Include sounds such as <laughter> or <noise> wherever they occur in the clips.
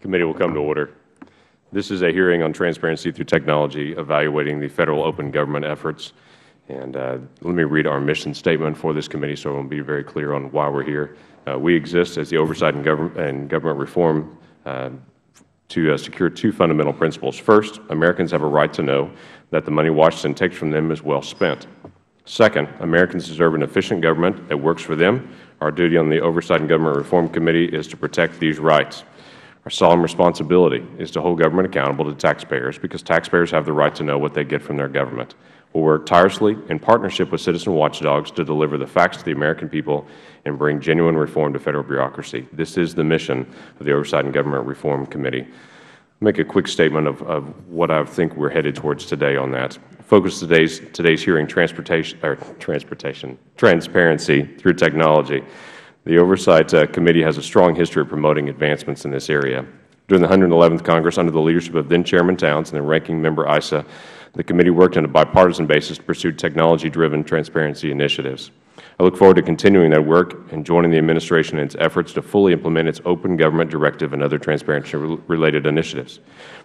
Committee will come to order. This is a hearing on transparency through technology, evaluating the Federal open government efforts. And uh, let me read our mission statement for this committee so I will be very clear on why we are here. Uh, we exist as the Oversight and Government, and government Reform uh, to uh, secure two fundamental principles. First, Americans have a right to know that the money Washington takes from them is well spent. Second, Americans deserve an efficient government that works for them. Our duty on the Oversight and Government Reform Committee is to protect these rights. Our solemn responsibility is to hold government accountable to taxpayers because taxpayers have the right to know what they get from their government. We will work tirelessly in partnership with citizen watchdogs to deliver the facts to the American people and bring genuine reform to Federal bureaucracy. This is the mission of the Oversight and Government Reform Committee. I'll make a quick statement of, of what I think we are headed towards today on that. Focus today's today's hearing transportation or transportation transparency through technology. The Oversight uh, Committee has a strong history of promoting advancements in this area. During the 111th Congress, under the leadership of then-Chairman Towns and the Ranking Member Issa, the committee worked on a bipartisan basis to pursue technology-driven transparency initiatives. I look forward to continuing that work and joining the Administration in its efforts to fully implement its Open Government Directive and other transparency-related initiatives.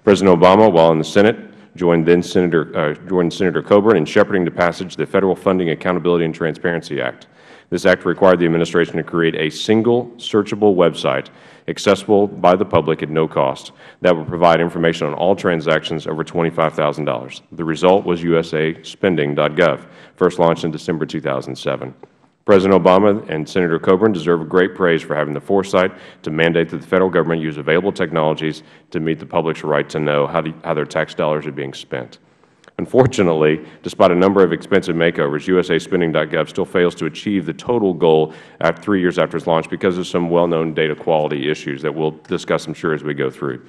President Obama, while in the Senate, joined then Senator, uh, joined Senator Coburn in shepherding the passage of the Federal Funding Accountability and Transparency Act. This act required the Administration to create a single searchable website accessible by the public at no cost that would provide information on all transactions over $25,000. The result was usaspending.gov, first launched in December 2007. President Obama and Senator Coburn deserve great praise for having the foresight to mandate that the Federal Government use available technologies to meet the public's right to know how, to, how their tax dollars are being spent. Unfortunately, despite a number of expensive makeovers, usaspending.gov still fails to achieve the total goal at three years after its launch because of some well-known data quality issues that we will discuss, I am sure, as we go through.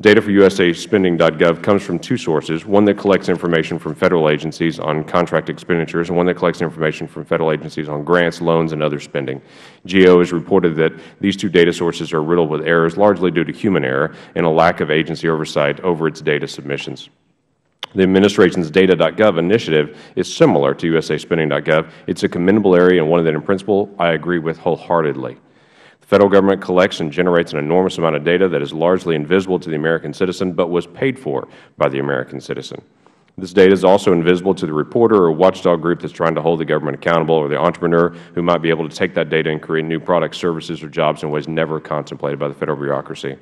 Data for usaspending.gov comes from two sources, one that collects information from Federal agencies on contract expenditures and one that collects information from Federal agencies on grants, loans, and other spending. GAO has reported that these two data sources are riddled with errors, largely due to human error and a lack of agency oversight over its data submissions. The Administration's Data.gov initiative is similar to usaspending.gov. It is a commendable area and one that, in principle, I agree with wholeheartedly. The Federal Government collects and generates an enormous amount of data that is largely invisible to the American citizen but was paid for by the American citizen. This data is also invisible to the reporter or watchdog group that is trying to hold the government accountable or the entrepreneur who might be able to take that data and create new products, services, or jobs in ways never contemplated by the Federal bureaucracy.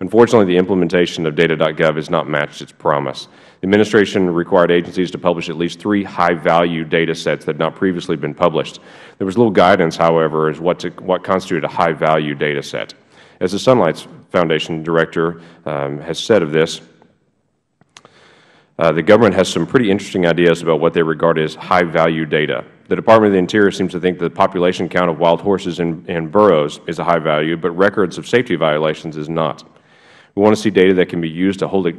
Unfortunately, the implementation of Data.gov has not matched its promise. The Administration required agencies to publish at least three high-value data sets that had not previously been published. There was little guidance, however, as what, to, what constituted a high-value data set. As the Sunlight Foundation Director um, has said of this, uh, the government has some pretty interesting ideas about what they regard as high-value data. The Department of the Interior seems to think the population count of wild horses in, burros is a high value, but records of safety violations is not. We want to see data that can be used to hold the,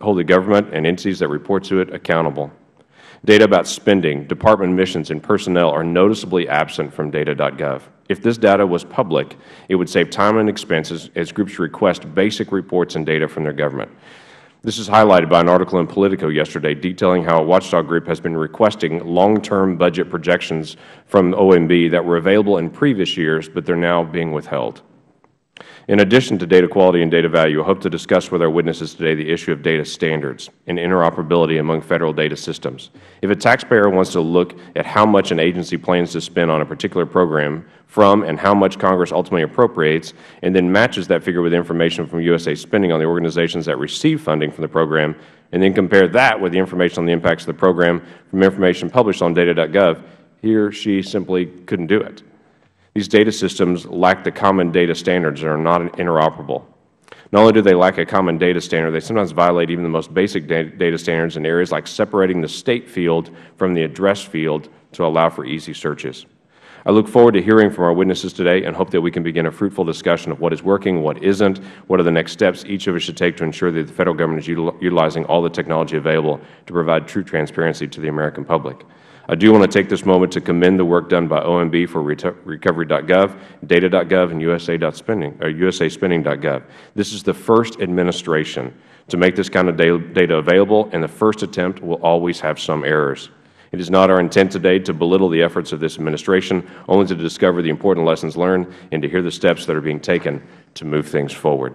hold the government and entities that report to it accountable. Data about spending, department missions, and personnel are noticeably absent from data.gov. If this data was public, it would save time and expenses as groups request basic reports and data from their government. This is highlighted by an article in Politico yesterday detailing how a watchdog group has been requesting long-term budget projections from OMB that were available in previous years, but they are now being withheld. In addition to data quality and data value, I hope to discuss with our witnesses today the issue of data standards and interoperability among Federal data systems. If a taxpayer wants to look at how much an agency plans to spend on a particular program from and how much Congress ultimately appropriates, and then matches that figure with information from USA spending on the organizations that receive funding from the program, and then compare that with the information on the impacts of the program from information published on data.gov, he or she simply couldn't do it. These data systems lack the common data standards and are not interoperable. Not only do they lack a common data standard, they sometimes violate even the most basic data standards in areas like separating the state field from the address field to allow for easy searches. I look forward to hearing from our witnesses today and hope that we can begin a fruitful discussion of what is working, what isn't, what are the next steps each of us should take to ensure that the Federal Government is utilizing all the technology available to provide true transparency to the American public. I do want to take this moment to commend the work done by OMB for Recovery.gov, Data.gov, and USAspending.gov. This is the first administration to make this kind of data available, and the first attempt will always have some errors. It is not our intent today to belittle the efforts of this administration, only to discover the important lessons learned and to hear the steps that are being taken to move things forward.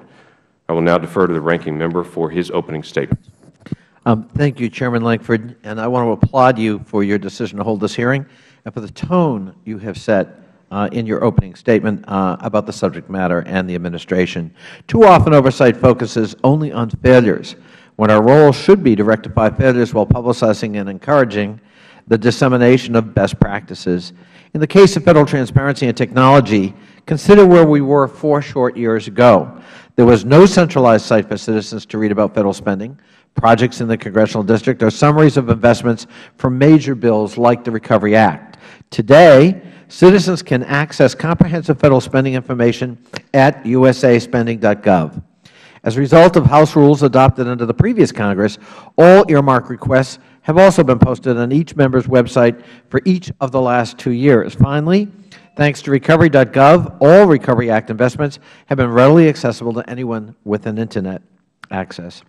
I will now defer to the Ranking Member for his opening statement. Um, thank you, Chairman Lankford, and I want to applaud you for your decision to hold this hearing and for the tone you have set uh, in your opening statement uh, about the subject matter and the Administration. Too often oversight focuses only on failures, when our role should be to rectify failures while publicizing and encouraging the dissemination of best practices. In the case of Federal transparency and technology, consider where we were four short years ago. There was no centralized site for citizens to read about Federal spending, projects in the Congressional District, are summaries of investments for major bills like the Recovery Act. Today, citizens can access comprehensive Federal spending information at usaspending.gov. As a result of House rules adopted under the previous Congress, all earmark requests have also been posted on each member's website for each of the last two years. Finally, thanks to recovery.gov, all Recovery Act investments have been readily accessible to anyone with an Internet access.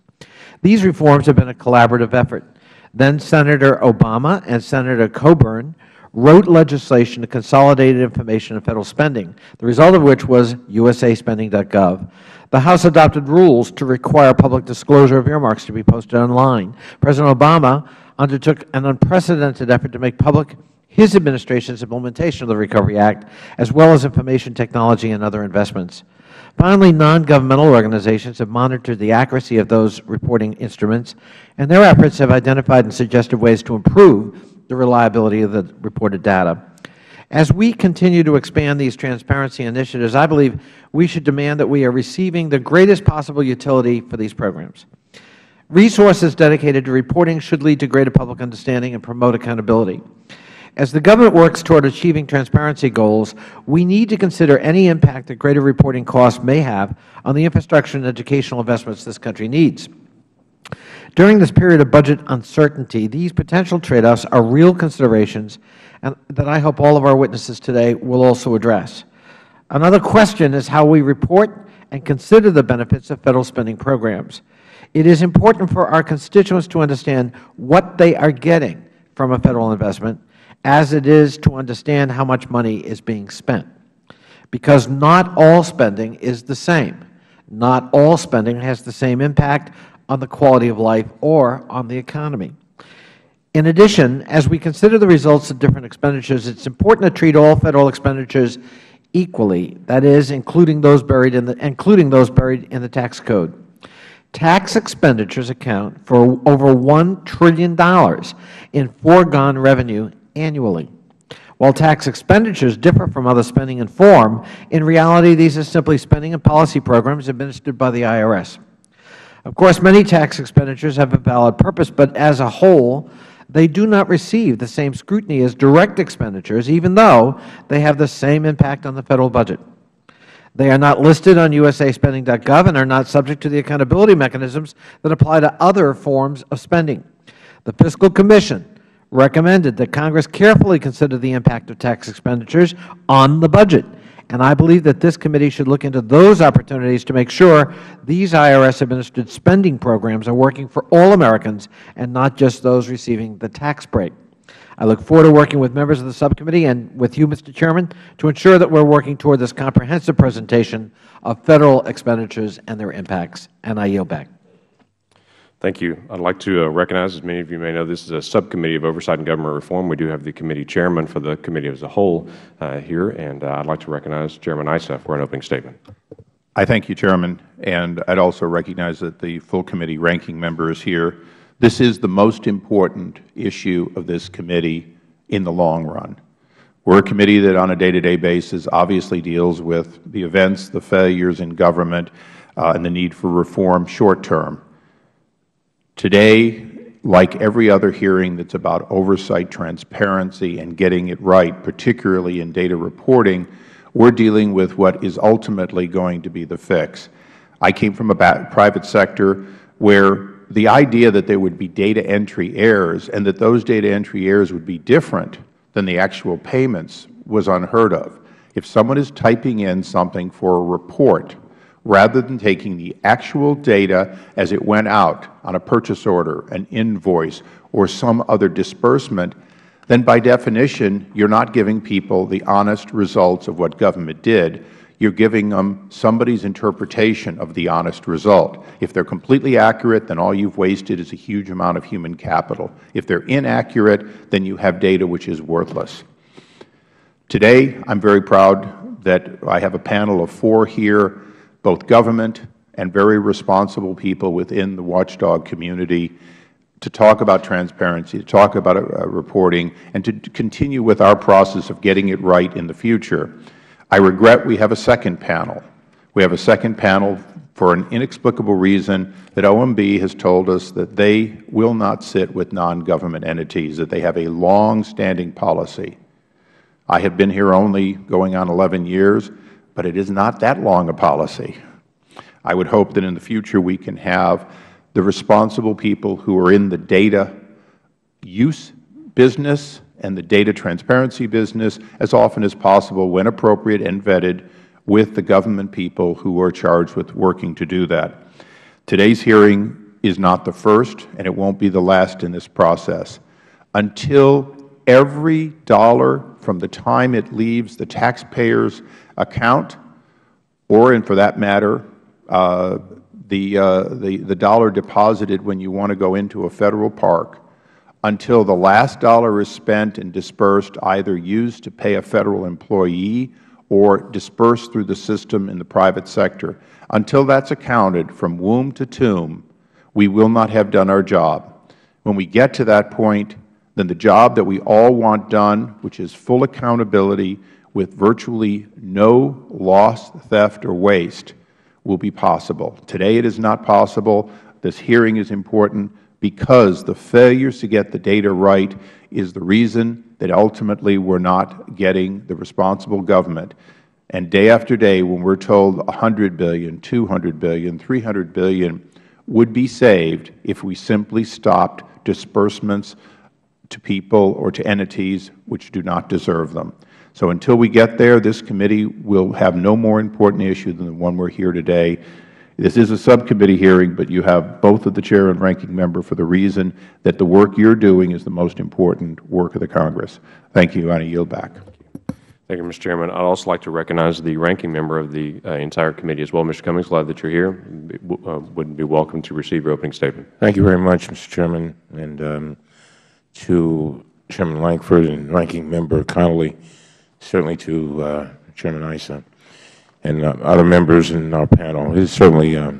These reforms have been a collaborative effort. Then Senator Obama and Senator Coburn wrote legislation to consolidate information on Federal spending, the result of which was usaspending.gov. The House adopted rules to require public disclosure of earmarks to be posted online. President Obama undertook an unprecedented effort to make public his Administration's implementation of the Recovery Act, as well as information technology and other investments. Finally, non-governmental organizations have monitored the accuracy of those reporting instruments, and their efforts have identified and suggested ways to improve the reliability of the reported data. As we continue to expand these transparency initiatives, I believe we should demand that we are receiving the greatest possible utility for these programs. Resources dedicated to reporting should lead to greater public understanding and promote accountability. As the government works toward achieving transparency goals, we need to consider any impact that greater reporting costs may have on the infrastructure and educational investments this country needs. During this period of budget uncertainty, these potential trade-offs are real considerations that I hope all of our witnesses today will also address. Another question is how we report and consider the benefits of Federal spending programs. It is important for our constituents to understand what they are getting from a Federal investment as it is to understand how much money is being spent, because not all spending is the same. Not all spending has the same impact on the quality of life or on the economy. In addition, as we consider the results of different expenditures, it is important to treat all Federal expenditures equally, that is, including those buried in the, including those buried in the tax code. Tax expenditures account for over $1 trillion in foregone revenue annually. While tax expenditures differ from other spending in form, in reality these are simply spending and policy programs administered by the IRS. Of course, many tax expenditures have a valid purpose, but as a whole, they do not receive the same scrutiny as direct expenditures, even though they have the same impact on the Federal budget. They are not listed on usaspending.gov and are not subject to the accountability mechanisms that apply to other forms of spending. The Fiscal Commission recommended that Congress carefully consider the impact of tax expenditures on the budget and I believe that this committee should look into those opportunities to make sure these IRS-administered spending programs are working for all Americans and not just those receiving the tax break. I look forward to working with members of the subcommittee and with you, Mr. Chairman, to ensure that we are working toward this comprehensive presentation of Federal expenditures and their impacts. And I yield back. Thank you. I would like to uh, recognize, as many of you may know, this is a subcommittee of Oversight and Government Reform. We do have the committee chairman for the committee as a whole uh, here, and uh, I would like to recognize Chairman Issa for an opening statement. I thank you, Chairman, and I would also recognize that the full committee ranking member is here. This is the most important issue of this committee in the long run. We are a committee that on a day-to-day -day basis obviously deals with the events, the failures in government, uh, and the need for reform short term. Today, like every other hearing that is about oversight, transparency, and getting it right, particularly in data reporting, we are dealing with what is ultimately going to be the fix. I came from a private sector where the idea that there would be data entry errors and that those data entry errors would be different than the actual payments was unheard of. If someone is typing in something for a report rather than taking the actual data as it went out on a purchase order, an invoice, or some other disbursement, then by definition you are not giving people the honest results of what government did. you are giving them somebody's interpretation of the honest result. If they are completely accurate, then all you have wasted is a huge amount of human capital. If they are inaccurate, then you have data which is worthless. Today, I am very proud that I have a panel of four here, both government and very responsible people within the watchdog community to talk about transparency, to talk about uh, reporting, and to continue with our process of getting it right in the future. I regret we have a second panel. We have a second panel for an inexplicable reason that OMB has told us that they will not sit with non-government entities, that they have a long-standing policy. I have been here only going on 11 years, but it is not that long a policy. I would hope that in the future we can have the responsible people who are in the data use business and the data transparency business as often as possible, when appropriate and vetted, with the government people who are charged with working to do that. Today's hearing is not the first, and it won't be the last in this process. Until every dollar from the time it leaves the taxpayer's account, or, and for that matter, uh, the, uh, the, the dollar deposited when you want to go into a Federal park until the last dollar is spent and dispersed, either used to pay a Federal employee or dispersed through the system in the private sector. Until that is accounted from womb to tomb, we will not have done our job. When we get to that point, then the job that we all want done, which is full accountability with virtually no loss, theft, or waste, will be possible. Today it is not possible. This hearing is important because the failures to get the data right is the reason that ultimately we are not getting the responsible government. And day after day, when we are told $100 billion, $200 billion, $300 billion would be saved if we simply stopped disbursements to people or to entities which do not deserve them. So until we get there, this committee will have no more important issue than the one we are here today. This is a subcommittee hearing, but you have both of the Chair and Ranking Member for the reason that the work you are doing is the most important work of the Congress. Thank you. I yield back. Thank you, Mr. Chairman. I would also like to recognize the ranking member of the uh, entire committee as well. Mr. Cummings, glad that you are here. Uh, would be welcome to receive your opening statement. Thank you very much, Mr. Chairman, and um, to Chairman Lankford and Ranking Member Connolly certainly to uh, Chairman Issa and uh, other members in our panel. It is certainly a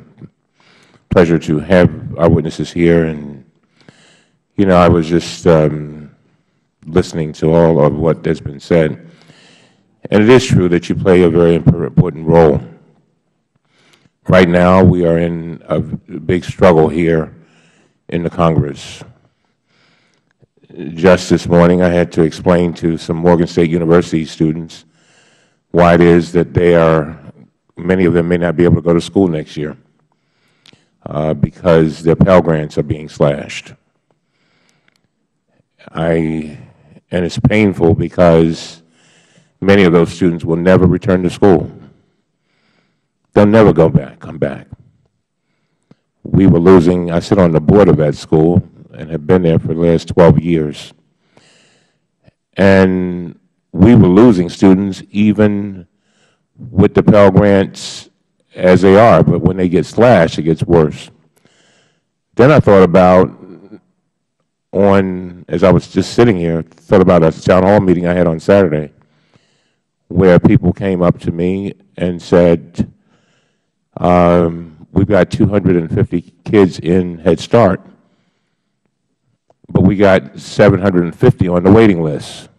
pleasure to have our witnesses here. And, you know, I was just um, listening to all of what has been said. And it is true that you play a very important role. Right now, we are in a big struggle here in the Congress just this morning I had to explain to some Morgan State University students why it is that they are, many of them may not be able to go to school next year uh, because their Pell Grants are being slashed. I, and it's painful because many of those students will never return to school. They'll never go back, come back. We were losing, I sit on the board of that school, and have been there for the last 12 years. And we were losing students even with the Pell Grants as they are, but when they get slashed, it gets worse. Then I thought about on, as I was just sitting here, thought about a town hall meeting I had on Saturday where people came up to me and said, um, we've got 250 kids in Head Start but we got 750 on the waiting list.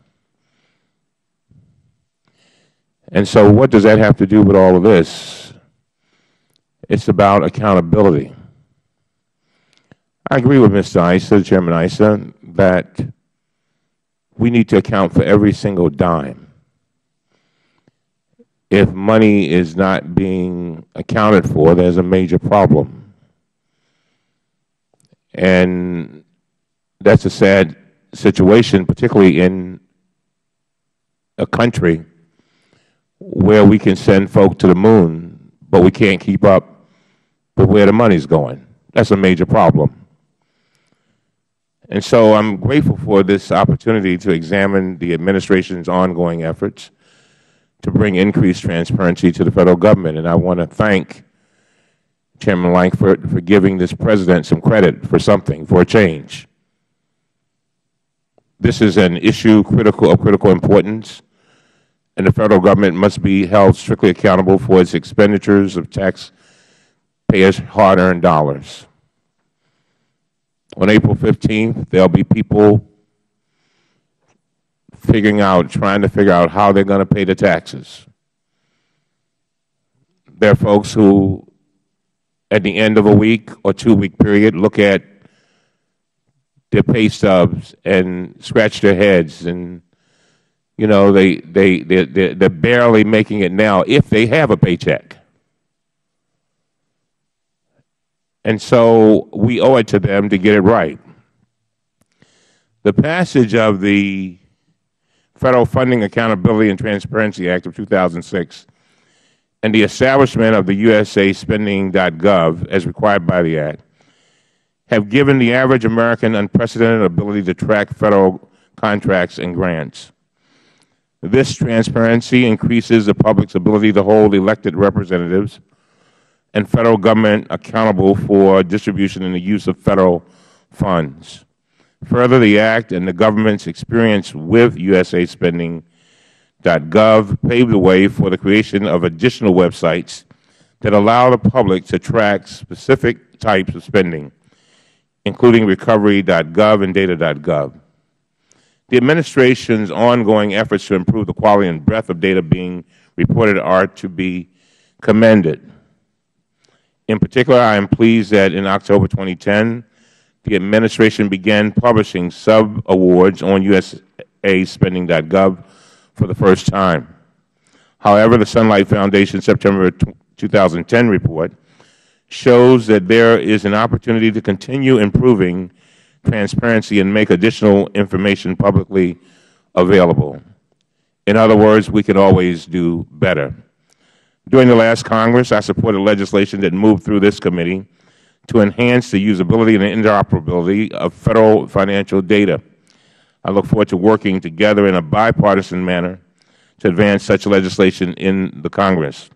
And so what does that have to do with all of this? It's about accountability. I agree with Mr. Issa, Chairman Issa, that we need to account for every single dime. If money is not being accounted for, there's a major problem. And that's a sad situation, particularly in a country where we can send folk to the moon, but we can't keep up with where the money is going. That's a major problem. And so I'm grateful for this opportunity to examine the administration's ongoing efforts to bring increased transparency to the Federal Government. And I want to thank Chairman Lankford for giving this President some credit for something, for a change. This is an issue critical of critical importance, and the Federal Government must be held strictly accountable for its expenditures of taxpayers' hard-earned dollars. On April 15th, there will be people figuring out, trying to figure out how they are going to pay the taxes. There are folks who, at the end of a week or two-week period, look at their pay stubs and scratch their heads and, you know, they, they, they, they're, they're barely making it now if they have a paycheck. And so we owe it to them to get it right. The passage of the Federal Funding Accountability and Transparency Act of 2006 and the establishment of the USASpending.gov as required by the Act have given the average American unprecedented ability to track Federal contracts and grants. This transparency increases the public's ability to hold elected representatives and Federal Government accountable for distribution and the use of Federal funds. Further, the Act and the Government's experience with USASpending.gov paved the way for the creation of additional websites that allow the public to track specific types of spending, including recovery.gov and data.gov. The Administration's ongoing efforts to improve the quality and breadth of data being reported are to be commended. In particular, I am pleased that in October 2010, the Administration began publishing sub-awards on USASpending.gov for the first time. However, the Sunlight Foundation September 2010 report shows that there is an opportunity to continue improving transparency and make additional information publicly available. In other words, we can always do better. During the last Congress, I supported legislation that moved through this committee to enhance the usability and interoperability of Federal financial data. I look forward to working together in a bipartisan manner to advance such legislation in the Congress.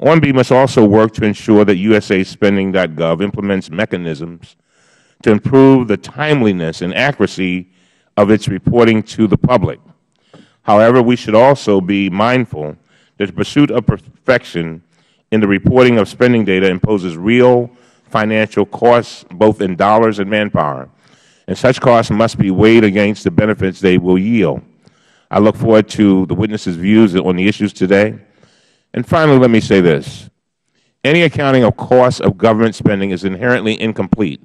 OMB must also work to ensure that USASpending.gov implements mechanisms to improve the timeliness and accuracy of its reporting to the public. However, we should also be mindful that the pursuit of perfection in the reporting of spending data imposes real financial costs, both in dollars and manpower, and such costs must be weighed against the benefits they will yield. I look forward to the witnesses' views on the issues today. And finally, let me say this. Any accounting of costs of government spending is inherently incomplete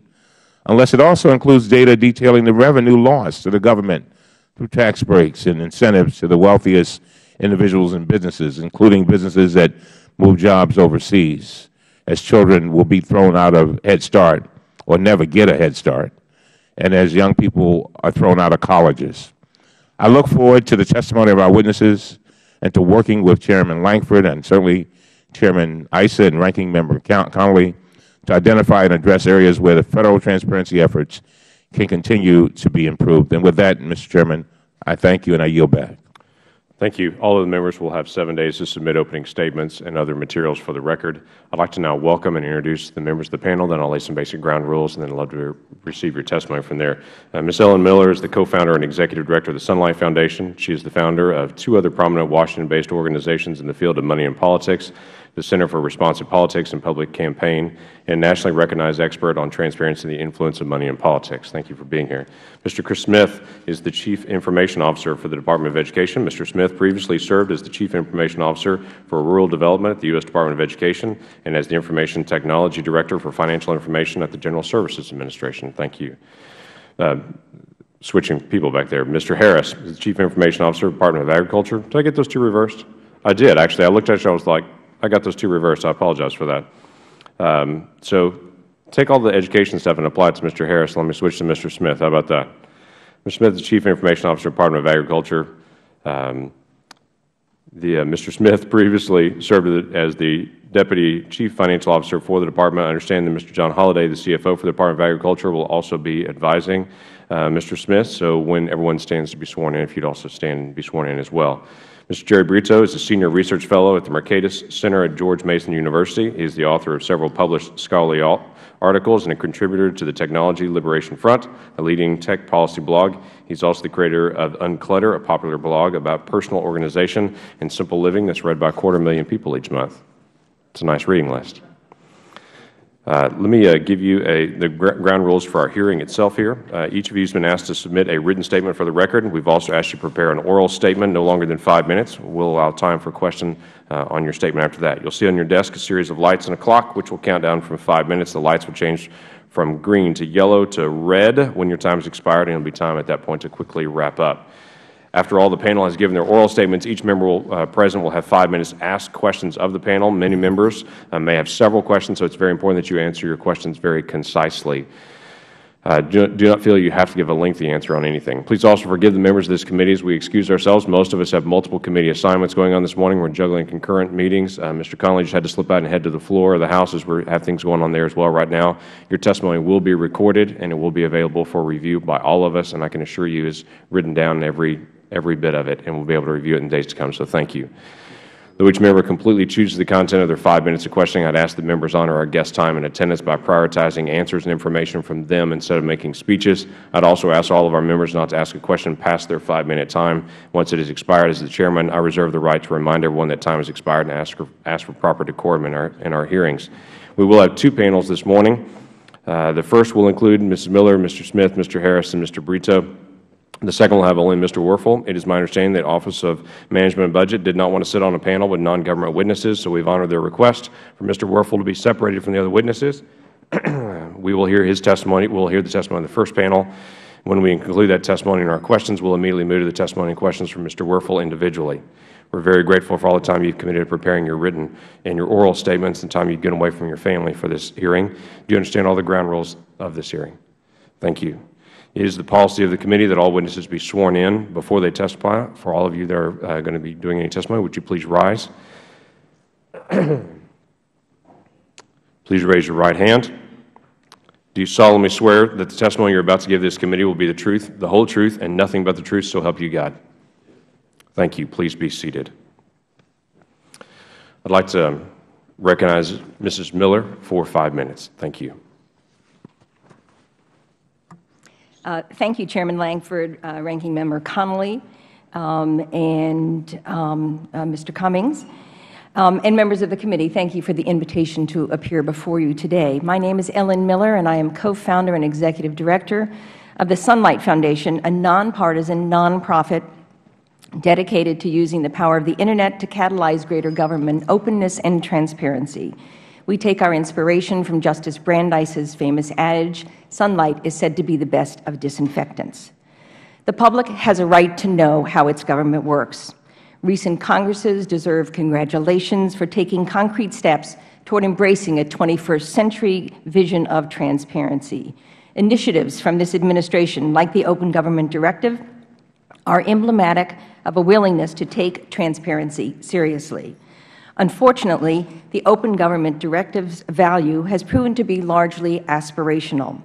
unless it also includes data detailing the revenue lost to the government through tax breaks and incentives to the wealthiest individuals and businesses, including businesses that move jobs overseas as children will be thrown out of Head Start or never get a Head Start, and as young people are thrown out of colleges. I look forward to the testimony of our witnesses and to working with Chairman Lankford and certainly Chairman Issa and Ranking Member Connolly to identify and address areas where the Federal transparency efforts can continue to be improved. And with that, Mr. Chairman, I thank you and I yield back. Thank you. All of the members will have seven days to submit opening statements and other materials for the record. I'd like to now welcome and introduce the members of the panel. Then I'll lay some basic ground rules, and then I'd love to receive your testimony from there. Uh, Ms. Ellen Miller is the co-founder and executive director of the Sunlight Foundation. She is the founder of two other prominent Washington-based organizations in the field of money and politics the Center for Responsive Politics and Public Campaign, and nationally recognized expert on transparency and the influence of money in politics. Thank you for being here. Mr. Chris Smith is the Chief Information Officer for the Department of Education. Mr. Smith previously served as the Chief Information Officer for Rural Development at the U.S. Department of Education and as the Information Technology Director for Financial Information at the General Services Administration. Thank you. Uh, switching people back there. Mr. Harris is the Chief Information Officer, of the Department of Agriculture. Did I get those two reversed? I did, actually. I looked at you, I was like, I got those two reversed. I apologize for that. Um, so take all the education stuff and apply it to Mr. Harris. Let me switch to Mr. Smith. How about that? Mr. Smith is Chief Information Officer, Department of Agriculture. Um, the, uh, Mr. Smith previously served as the Deputy Chief Financial Officer for the Department. I understand that Mr. John Holliday, the CFO for the Department of Agriculture, will also be advising uh, Mr. Smith. So when everyone stands to be sworn in, if you'd also stand and be sworn in as well. Mr. Jerry Brito is a Senior Research Fellow at the Mercatus Center at George Mason University. He is the author of several published scholarly articles and a contributor to the Technology Liberation Front, a leading tech policy blog. He is also the creator of Unclutter, a popular blog about personal organization and simple living that is read by a quarter million people each month. It is a nice reading list. Uh, let me uh, give you a, the ground rules for our hearing itself here. Uh, each of you has been asked to submit a written statement for the record. We have also asked you to prepare an oral statement no longer than five minutes. We will allow time for question uh, on your statement after that. You will see on your desk a series of lights and a clock, which will count down from five minutes. The lights will change from green to yellow to red when your time has expired, and it will be time at that point to quickly wrap up. After all the panel has given their oral statements, each member will, uh, present will have five minutes to ask questions of the panel. Many members uh, may have several questions, so it is very important that you answer your questions very concisely. Uh, do, do, not feel you have to give a lengthy answer on anything. Please also forgive the members of this committee as we excuse ourselves. Most of us have multiple committee assignments going on this morning. We are juggling concurrent meetings. Uh, Mr. Connolly just had to slip out and head to the floor of the House as we have things going on there as well right now. Your testimony will be recorded and it will be available for review by all of us, and I can assure you is written down in every every bit of it, and we'll be able to review it in days to come. So thank you. Though each member completely chooses the content of their five minutes of questioning, I'd ask that members honor our guest time and attendance by prioritizing answers and information from them instead of making speeches. I'd also ask all of our members not to ask a question past their five-minute time. Once it has expired, as the Chairman, I reserve the right to remind everyone that time has expired and ask for, ask for proper decorum in our, in our hearings. We will have two panels this morning. Uh, the first will include Mrs. Miller, Mr. Smith, Mr. Harris, and Mr. Brito. The second will have only Mr. Werfel. It is my understanding that the Office of Management and Budget did not want to sit on a panel with non-government witnesses, so we have honored their request for Mr. Werfel to be separated from the other witnesses. <clears throat> we will hear his testimony. We will hear the testimony of the first panel. When we conclude that testimony and our questions, we will immediately move to the testimony and questions from Mr. Werfel individually. We are very grateful for all the time you have committed to preparing your written and your oral statements and the time you have given away from your family for this hearing. Do you understand all the ground rules of this hearing? Thank you. It is the policy of the committee that all witnesses be sworn in before they testify. For all of you that are uh, going to be doing any testimony, would you please rise? <clears throat> please raise your right hand. Do you solemnly swear that the testimony you are about to give this committee will be the truth, the whole truth, and nothing but the truth, so help you God? Thank you. Please be seated. I'd like to recognize Mrs. Miller for five minutes. Thank you. Uh, thank you, Chairman Lankford, uh, Ranking Member Connolly, um, and um, uh, Mr. Cummings, um, and members of the committee. Thank you for the invitation to appear before you today. My name is Ellen Miller, and I am co-founder and executive director of the Sunlight Foundation, a nonpartisan, nonprofit dedicated to using the power of the Internet to catalyze greater government openness and transparency. We take our inspiration from Justice Brandeis's famous adage, sunlight is said to be the best of disinfectants. The public has a right to know how its government works. Recent Congresses deserve congratulations for taking concrete steps toward embracing a 21st century vision of transparency. Initiatives from this administration, like the Open Government Directive, are emblematic of a willingness to take transparency seriously. Unfortunately, the Open Government Directive's value has proven to be largely aspirational.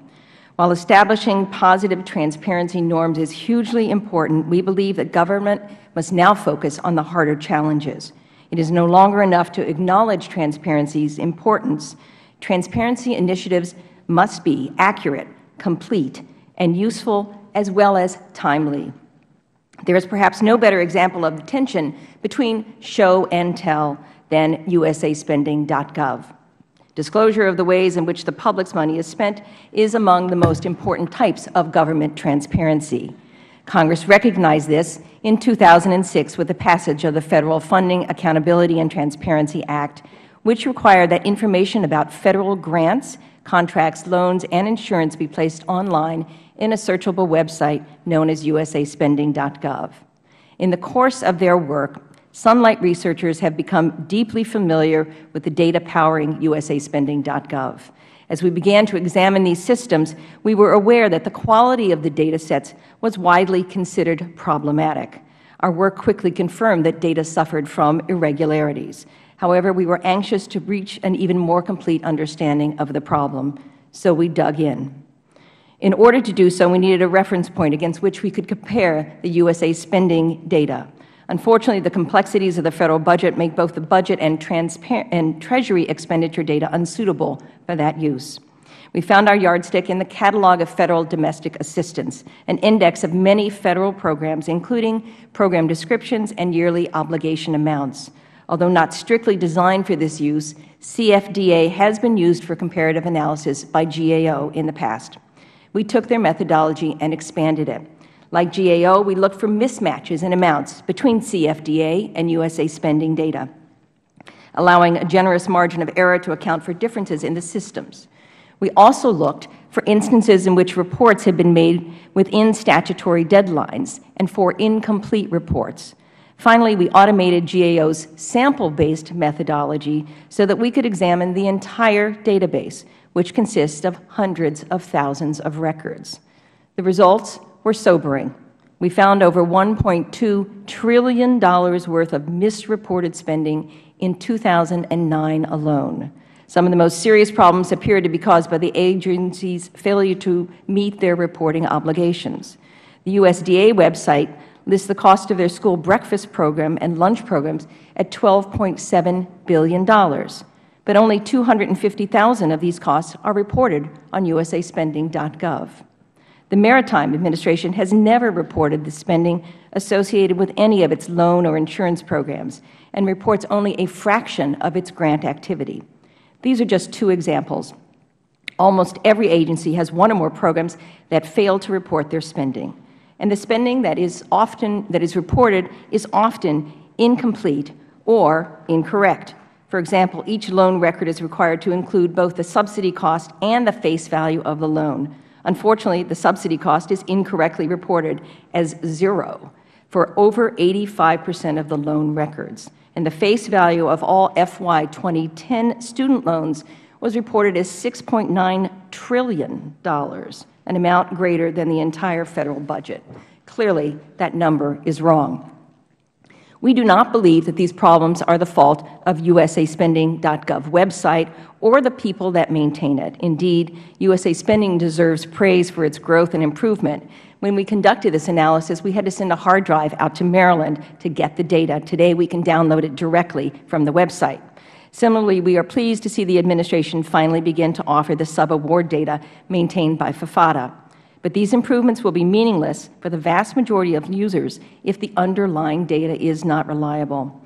While establishing positive transparency norms is hugely important, we believe that government must now focus on the harder challenges. It is no longer enough to acknowledge transparency's importance. Transparency initiatives must be accurate, complete, and useful as well as timely. There is perhaps no better example of the tension between show and tell than usaspending.gov. Disclosure of the ways in which the public's money is spent is among the most important types of government transparency. Congress recognized this in 2006 with the passage of the Federal Funding Accountability and Transparency Act, which required that information about Federal grants, contracts, loans, and insurance be placed online in a searchable website known as usaspending.gov. In the course of their work, Sunlight researchers have become deeply familiar with the data powering usaspending.gov. As we began to examine these systems, we were aware that the quality of the data sets was widely considered problematic. Our work quickly confirmed that data suffered from irregularities. However, we were anxious to reach an even more complete understanding of the problem, so we dug in. In order to do so, we needed a reference point against which we could compare the USA spending data. Unfortunately, the complexities of the Federal budget make both the budget and, Treasury expenditure data unsuitable for that use. We found our yardstick in the Catalog of Federal Domestic Assistance, an index of many Federal programs, including program descriptions and yearly obligation amounts. Although not strictly designed for this use, CFDA has been used for comparative analysis by GAO in the past. We took their methodology and expanded it. Like GAO, we looked for mismatches in amounts between CFDA and USA spending data, allowing a generous margin of error to account for differences in the systems. We also looked for instances in which reports had been made within statutory deadlines and for incomplete reports. Finally, we automated GAO's sample-based methodology so that we could examine the entire database, which consists of hundreds of thousands of records. The results were sobering. We found over $1.2 trillion worth of misreported spending in 2009 alone. Some of the most serious problems appeared to be caused by the agency's failure to meet their reporting obligations. The USDA website lists the cost of their school breakfast program and lunch programs at $12.7 billion, but only 250,000 of these costs are reported on usaspending.gov. The Maritime Administration has never reported the spending associated with any of its loan or insurance programs and reports only a fraction of its grant activity. These are just two examples. Almost every agency has one or more programs that fail to report their spending and the spending that is often that is reported is often incomplete or incorrect. For example, each loan record is required to include both the subsidy cost and the face value of the loan. Unfortunately, the subsidy cost is incorrectly reported as zero for over 85 percent of the loan records, and the face value of all FY 2010 student loans was reported as $6.9 trillion an amount greater than the entire Federal budget. Clearly, that number is wrong. We do not believe that these problems are the fault of usaspending.gov website or the people that maintain it. Indeed, USA Spending deserves praise for its growth and improvement. When we conducted this analysis, we had to send a hard drive out to Maryland to get the data. Today, we can download it directly from the website. Similarly, we are pleased to see the Administration finally begin to offer the subaward data maintained by FAFSA. But these improvements will be meaningless for the vast majority of users if the underlying data is not reliable.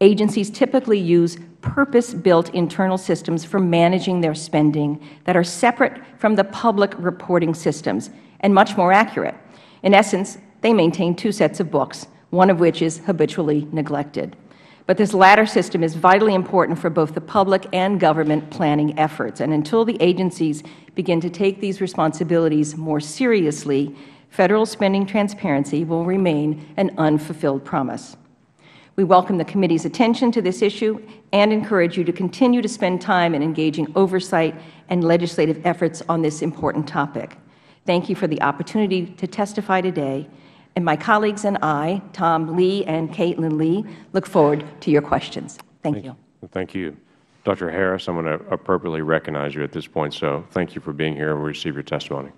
Agencies typically use purpose-built internal systems for managing their spending that are separate from the public reporting systems and much more accurate. In essence, they maintain two sets of books, one of which is habitually neglected. But this latter system is vitally important for both the public and government planning efforts. And until the agencies begin to take these responsibilities more seriously, Federal spending transparency will remain an unfulfilled promise. We welcome the committee's attention to this issue and encourage you to continue to spend time in engaging oversight and legislative efforts on this important topic. Thank you for the opportunity to testify today and my colleagues and I, Tom Lee and Caitlin Lee, look forward to your questions. Thank, thank you. Thank you. Dr. Harris, I'm going to appropriately recognize you at this point, so thank you for being here and we receive your testimony.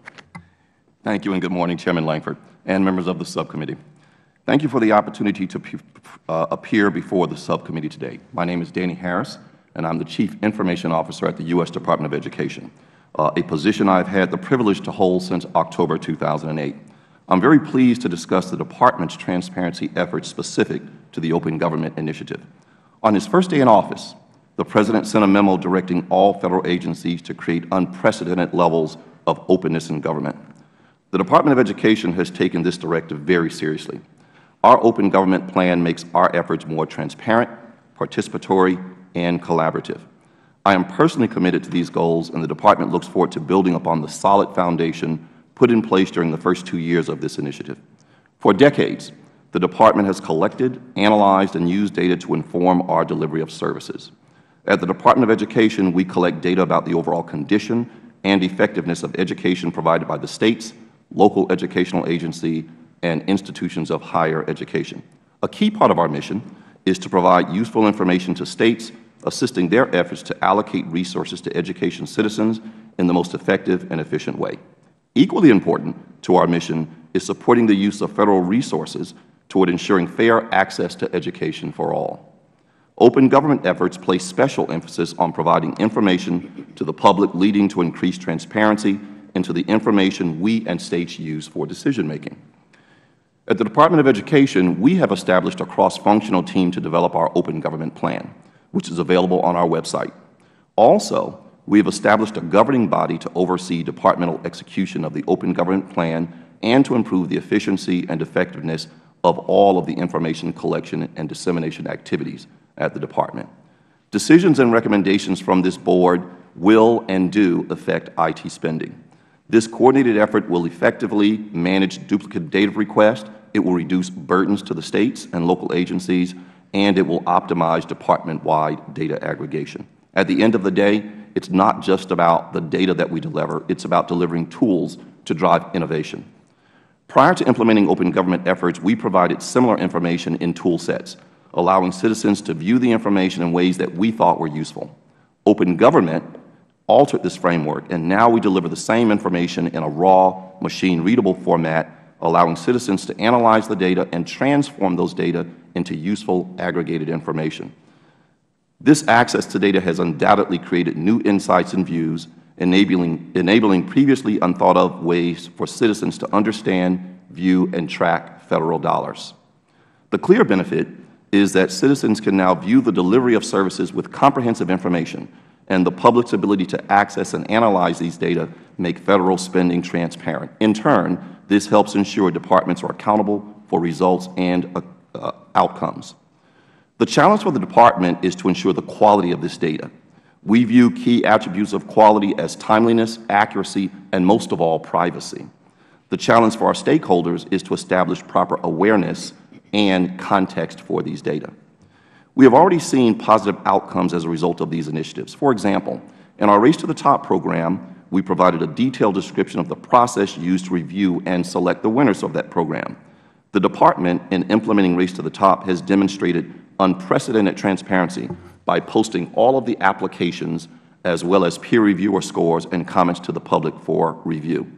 Thank you and good morning, Chairman Lankford and members of the subcommittee. Thank you for the opportunity to uh, appear before the subcommittee today. My name is Danny Harris, and I'm the Chief Information Officer at the U.S. Department of Education, uh, a position I've had the privilege to hold since October 2008. I'm very pleased to discuss the Department's transparency efforts specific to the Open Government Initiative. On his first day in office, the President sent a memo directing all Federal agencies to create unprecedented levels of openness in government. The Department of Education has taken this directive very seriously. Our Open Government Plan makes our efforts more transparent, participatory, and collaborative. I am personally committed to these goals, and the Department looks forward to building upon the solid foundation put in place during the first two years of this initiative. For decades, the Department has collected, analyzed, and used data to inform our delivery of services. At the Department of Education, we collect data about the overall condition and effectiveness of education provided by the States, local educational agency, and institutions of higher education. A key part of our mission is to provide useful information to States, assisting their efforts to allocate resources to education citizens in the most effective and efficient way. Equally important to our mission is supporting the use of Federal resources toward ensuring fair access to education for all. Open government efforts place special emphasis on providing information to the public, leading to increased transparency into the information we and States use for decision-making. At the Department of Education, we have established a cross-functional team to develop our Open Government Plan, which is available on our website. Also, we have established a governing body to oversee departmental execution of the Open Government Plan and to improve the efficiency and effectiveness of all of the information collection and dissemination activities at the Department. Decisions and recommendations from this Board will and do affect IT spending. This coordinated effort will effectively manage duplicate data requests, it will reduce burdens to the States and local agencies, and it will optimize department-wide data aggregation. At the end of the day, it is not just about the data that we deliver, it is about delivering tools to drive innovation. Prior to implementing open government efforts, we provided similar information in tool sets, allowing citizens to view the information in ways that we thought were useful. Open government altered this framework, and now we deliver the same information in a raw, machine-readable format, allowing citizens to analyze the data and transform those data into useful aggregated information. This access to data has undoubtedly created new insights and views, enabling, enabling previously unthought of ways for citizens to understand, view, and track Federal dollars. The clear benefit is that citizens can now view the delivery of services with comprehensive information, and the public's ability to access and analyze these data make Federal spending transparent. In turn, this helps ensure departments are accountable for results and uh, outcomes. The challenge for the Department is to ensure the quality of this data. We view key attributes of quality as timeliness, accuracy, and most of all, privacy. The challenge for our stakeholders is to establish proper awareness and context for these data. We have already seen positive outcomes as a result of these initiatives. For example, in our Race to the Top program, we provided a detailed description of the process used to review and select the winners of that program. The Department, in implementing Race to the Top, has demonstrated unprecedented transparency by posting all of the applications as well as peer reviewer scores and comments to the public for review.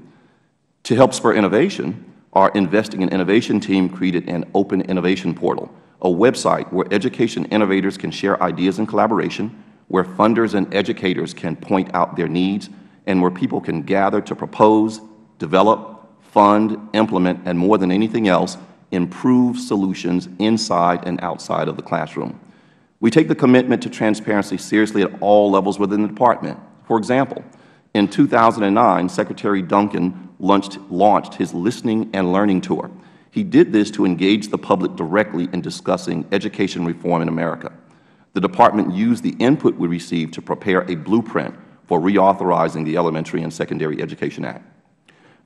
To help spur innovation, our Investing in Innovation team created an open innovation portal, a website where education innovators can share ideas in collaboration, where funders and educators can point out their needs, and where people can gather to propose, develop, fund, implement, and more than anything else, improve solutions inside and outside of the classroom. We take the commitment to transparency seriously at all levels within the Department. For example, in 2009, Secretary Duncan launched, launched his Listening and Learning Tour. He did this to engage the public directly in discussing education reform in America. The Department used the input we received to prepare a blueprint for reauthorizing the Elementary and Secondary Education Act.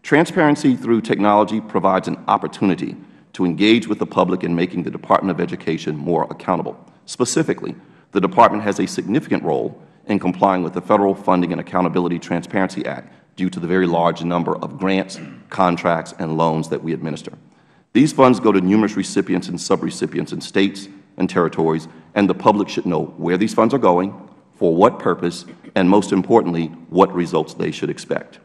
Transparency through technology provides an opportunity to engage with the public in making the Department of Education more accountable. Specifically, the Department has a significant role in complying with the Federal Funding and Accountability Transparency Act due to the very large number of grants, contracts, and loans that we administer. These funds go to numerous recipients and subrecipients in States and territories, and the public should know where these funds are going, for what purpose, and most importantly, what results they should expect.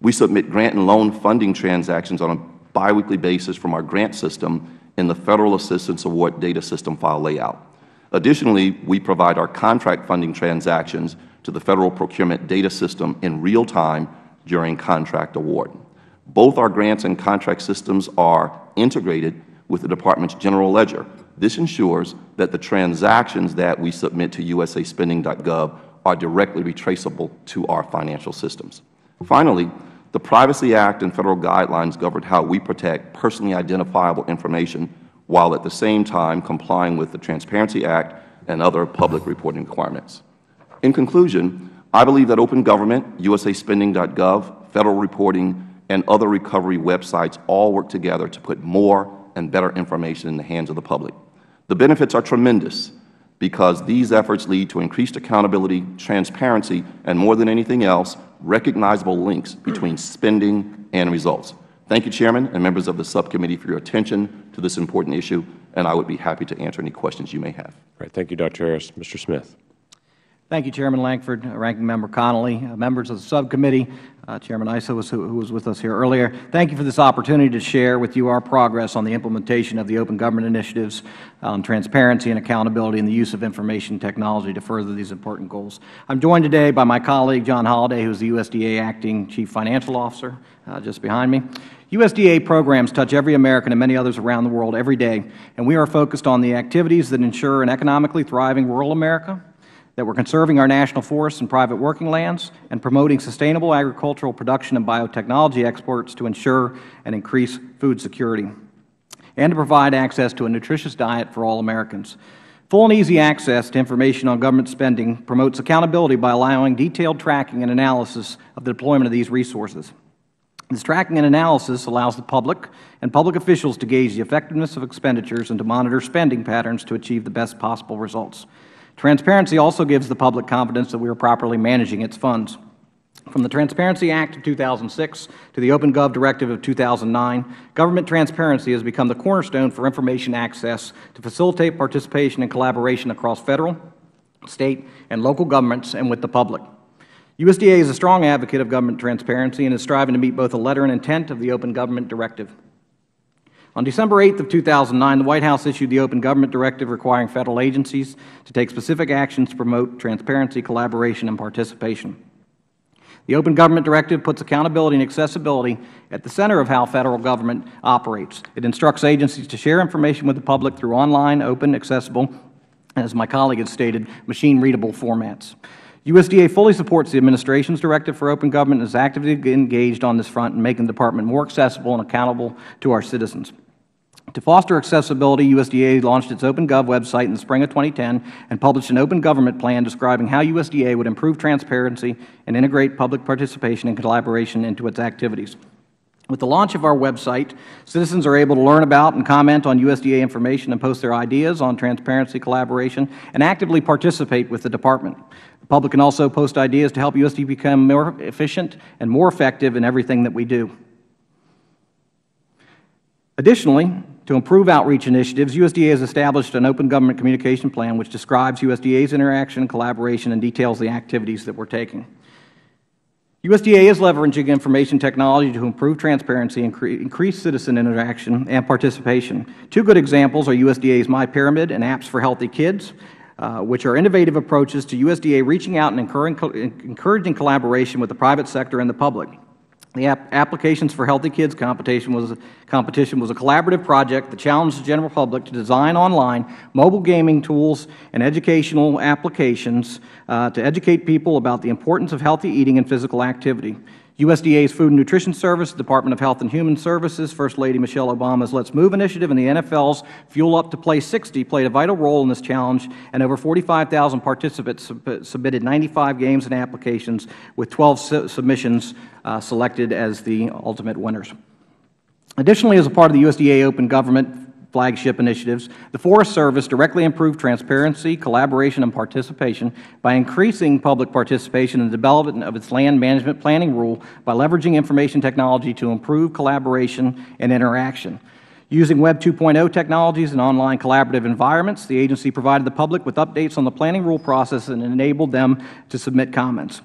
We submit grant and loan funding transactions on a biweekly basis from our grant system in the Federal Assistance Award Data System file layout. Additionally, we provide our contract funding transactions to the Federal Procurement Data System in real time during contract award. Both our grants and contract systems are integrated with the Department's general ledger. This ensures that the transactions that we submit to usaspending.gov are directly retraceable to our financial systems. Finally, the Privacy Act and Federal guidelines govern how we protect personally identifiable information while at the same time complying with the Transparency Act and other public reporting requirements. In conclusion, I believe that open government, usaspending.gov, Federal reporting, and other recovery websites all work together to put more and better information in the hands of the public. The benefits are tremendous because these efforts lead to increased accountability, transparency, and more than anything else, recognizable links between spending and results. Thank you, Chairman and members of the subcommittee for your attention to this important issue, and I would be happy to answer any questions you may have. Right. Thank you, Dr. Harris. Mr. Smith. Thank you, Chairman Lankford, uh, Ranking Member Connolly, uh, members of the subcommittee, uh, Chairman Issa, was, who, was with us here earlier. Thank you for this opportunity to share with you our progress on the implementation of the Open Government Initiatives on transparency and accountability and the use of information technology to further these important goals. I am joined today by my colleague, John Holliday, who is the USDA Acting Chief Financial Officer, uh, just behind me. USDA programs touch every American and many others around the world every day, and we are focused on the activities that ensure an economically thriving rural America, that we are conserving our national forests and private working lands and promoting sustainable agricultural production and biotechnology exports to ensure and increase food security, and to provide access to a nutritious diet for all Americans. Full and easy access to information on government spending promotes accountability by allowing detailed tracking and analysis of the deployment of these resources. This tracking and analysis allows the public and public officials to gauge the effectiveness of expenditures and to monitor spending patterns to achieve the best possible results. Transparency also gives the public confidence that we are properly managing its funds. From the Transparency Act of 2006 to the OpenGov Directive of 2009, government transparency has become the cornerstone for information access to facilitate participation and collaboration across Federal, State, and local governments and with the public. USDA is a strong advocate of government transparency and is striving to meet both the letter and intent of the Open Government Directive. On December 8th of 2009, the White House issued the Open Government Directive requiring Federal agencies to take specific actions to promote transparency, collaboration, and participation. The Open Government Directive puts accountability and accessibility at the center of how Federal Government operates. It instructs agencies to share information with the public through online, open, accessible, as my colleague has stated, machine-readable formats. USDA fully supports the Administration's directive for open government and is actively engaged on this front in making the Department more accessible and accountable to our citizens. To foster accessibility, USDA launched its OpenGov website in the spring of 2010 and published an open government plan describing how USDA would improve transparency and integrate public participation and collaboration into its activities. With the launch of our website, citizens are able to learn about and comment on USDA information and post their ideas on transparency, collaboration, and actively participate with the Department. The public can also post ideas to help USDA become more efficient and more effective in everything that we do. Additionally, to improve outreach initiatives, USDA has established an open government communication plan which describes USDA's interaction and collaboration and details the activities that we are taking. USDA is leveraging information technology to improve transparency and increase citizen interaction and participation. Two good examples are USDA's My Pyramid and Apps for Healthy Kids, uh, which are innovative approaches to USDA reaching out and encouraging collaboration with the private sector and the public. The Applications for Healthy Kids competition was, competition was a collaborative project that challenged the general public to design online mobile gaming tools and educational applications uh, to educate people about the importance of healthy eating and physical activity. USDA's Food and Nutrition Service, Department of Health and Human Services, First Lady Michelle Obama's Let's Move initiative, and the NFL's Fuel Up to Play 60 played a vital role in this challenge, and over 45,000 participants sub submitted 95 games and applications, with 12 su submissions uh, selected as the ultimate winners. Additionally, as a part of the USDA Open Government flagship initiatives, the Forest Service directly improved transparency, collaboration, and participation by increasing public participation in the development of its land management planning rule by leveraging information technology to improve collaboration and interaction. Using Web 2.0 technologies and online collaborative environments, the agency provided the public with updates on the planning rule process and enabled them to submit comments.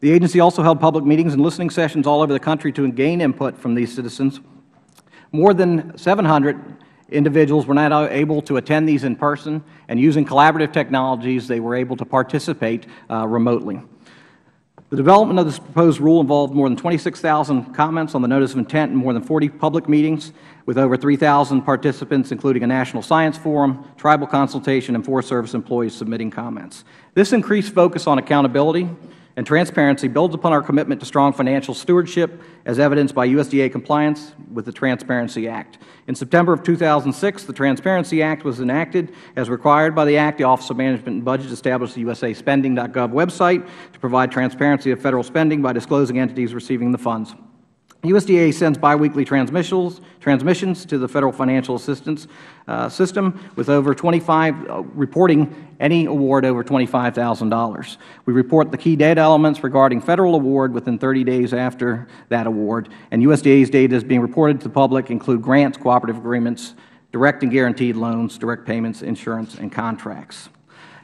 The agency also held public meetings and listening sessions all over the country to gain input from these citizens. More than 700 individuals were not able to attend these in person, and using collaborative technologies, they were able to participate uh, remotely. The development of this proposed rule involved more than 26,000 comments on the notice of intent and more than 40 public meetings with over 3,000 participants, including a national science forum, tribal consultation, and Forest Service employees submitting comments. This increased focus on accountability and transparency builds upon our commitment to strong financial stewardship as evidenced by USDA compliance with the Transparency Act. In September of 2006, the Transparency Act was enacted. As required by the Act, the Office of Management and Budget established the usaspending.gov website to provide transparency of Federal spending by disclosing entities receiving the funds. USDA sends biweekly transmissions, transmissions to the Federal Financial Assistance uh, System with over 25, uh, reporting any award over $25,000. We report the key data elements regarding Federal award within 30 days after that award, and USDA's data is being reported to the public include grants, cooperative agreements, direct and guaranteed loans, direct payments, insurance, and contracts.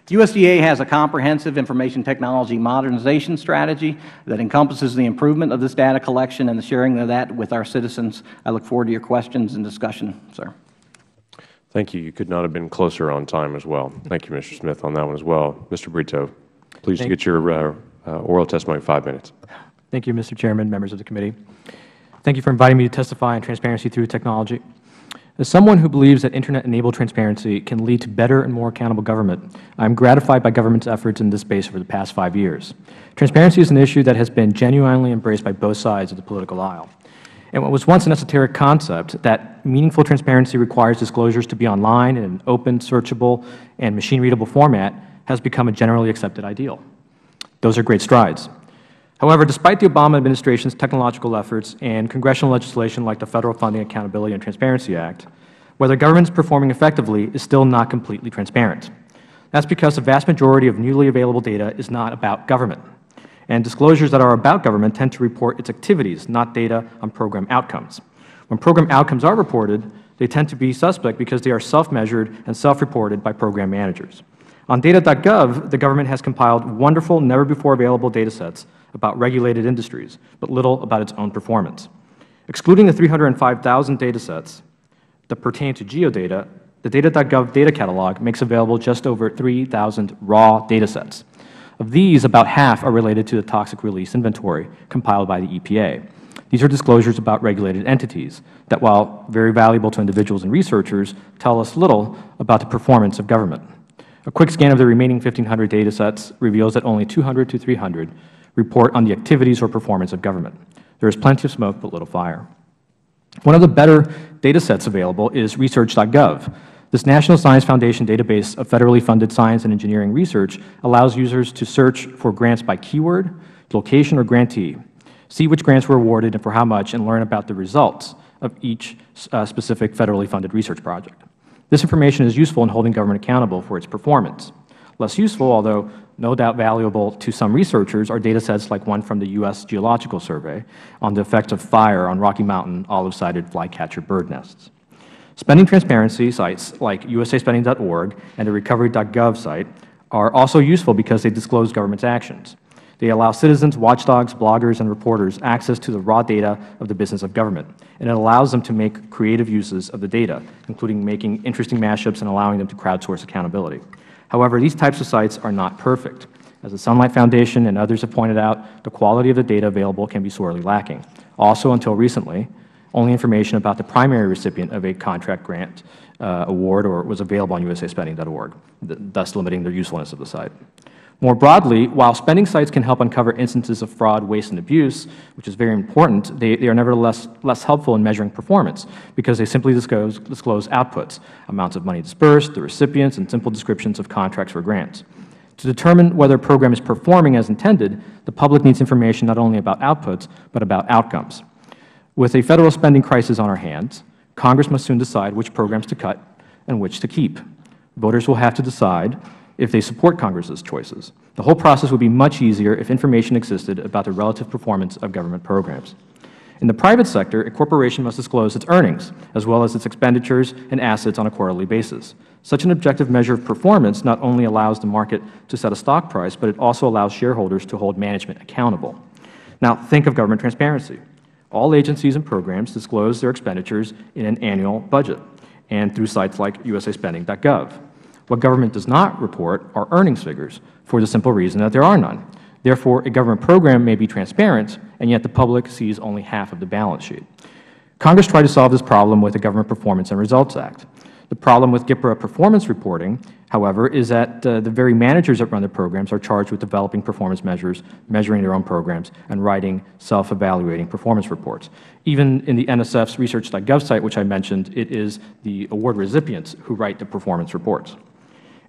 USDA has a comprehensive information technology modernization strategy that encompasses the improvement of this data collection and the sharing of that with our citizens. I look forward to your questions and discussion, sir. Thank you. You could not have been closer on time as well. Thank you, Mr. Smith, on that one as well. Mr. Brito, please to get your uh, uh, oral testimony in five minutes. Thank you, Mr. Chairman, members of the committee. Thank you for inviting me to testify on transparency through technology. As someone who believes that Internet-enabled transparency can lead to better and more accountable government, I am gratified by government's efforts in this space over the past five years. Transparency is an issue that has been genuinely embraced by both sides of the political aisle. And what was once an esoteric concept, that meaningful transparency requires disclosures to be online in an open, searchable, and machine-readable format, has become a generally accepted ideal. Those are great strides. However, despite the Obama administration's technological efforts and congressional legislation like the Federal Funding Accountability and Transparency Act, whether government is performing effectively is still not completely transparent. That is because the vast majority of newly available data is not about government, and disclosures that are about government tend to report its activities, not data on program outcomes. When program outcomes are reported, they tend to be suspect because they are self-measured and self-reported by program managers. On data.gov, the government has compiled wonderful, never-before-available data sets about regulated industries, but little about its own performance. Excluding the 305,000 data sets that pertain to geodata, the data.gov data catalog makes available just over 3,000 raw data sets. Of these, about half are related to the toxic release inventory compiled by the EPA. These are disclosures about regulated entities that, while very valuable to individuals and researchers, tell us little about the performance of government. A quick scan of the remaining 1,500 data sets reveals that only 200 to 300 report on the activities or performance of government. There is plenty of smoke but little fire. One of the better data sets available is research.gov. This National Science Foundation database of federally funded science and engineering research allows users to search for grants by keyword, location, or grantee, see which grants were awarded and for how much, and learn about the results of each uh, specific federally funded research project. This information is useful in holding government accountable for its performance. Less useful, although no doubt valuable to some researchers, are data sets like one from the U.S. Geological Survey on the effect of fire on Rocky Mountain olive-sided flycatcher bird nests. Spending transparency sites like usaspending.org and the recovery.gov site are also useful because they disclose government's actions. They allow citizens, watchdogs, bloggers, and reporters access to the raw data of the business of government, and it allows them to make creative uses of the data, including making interesting mashups and allowing them to crowdsource accountability. However, these types of sites are not perfect. As the Sunlight Foundation and others have pointed out, the quality of the data available can be sorely lacking. Also, until recently, only information about the primary recipient of a contract grant uh, award or was available on usaspending.org, thus limiting the usefulness of the site. More broadly, while spending sites can help uncover instances of fraud, waste, and abuse, which is very important, they, they are nevertheless less helpful in measuring performance because they simply disclose, disclose outputs, amounts of money dispersed, the recipients, and simple descriptions of contracts or grants. To determine whether a program is performing as intended, the public needs information not only about outputs, but about outcomes. With a Federal spending crisis on our hands, Congress must soon decide which programs to cut and which to keep. Voters will have to decide if they support Congress's choices. The whole process would be much easier if information existed about the relative performance of government programs. In the private sector, a corporation must disclose its earnings, as well as its expenditures and assets on a quarterly basis. Such an objective measure of performance not only allows the market to set a stock price, but it also allows shareholders to hold management accountable. Now, think of government transparency. All agencies and programs disclose their expenditures in an annual budget and through sites like usaspending.gov. What government does not report are earnings figures for the simple reason that there are none. Therefore, a government program may be transparent, and yet the public sees only half of the balance sheet. Congress tried to solve this problem with the Government Performance and Results Act. The problem with GPRA performance reporting, however, is that uh, the very managers that run the programs are charged with developing performance measures, measuring their own programs, and writing self-evaluating performance reports. Even in the NSF's research.gov site, which I mentioned, it is the award recipients who write the performance reports.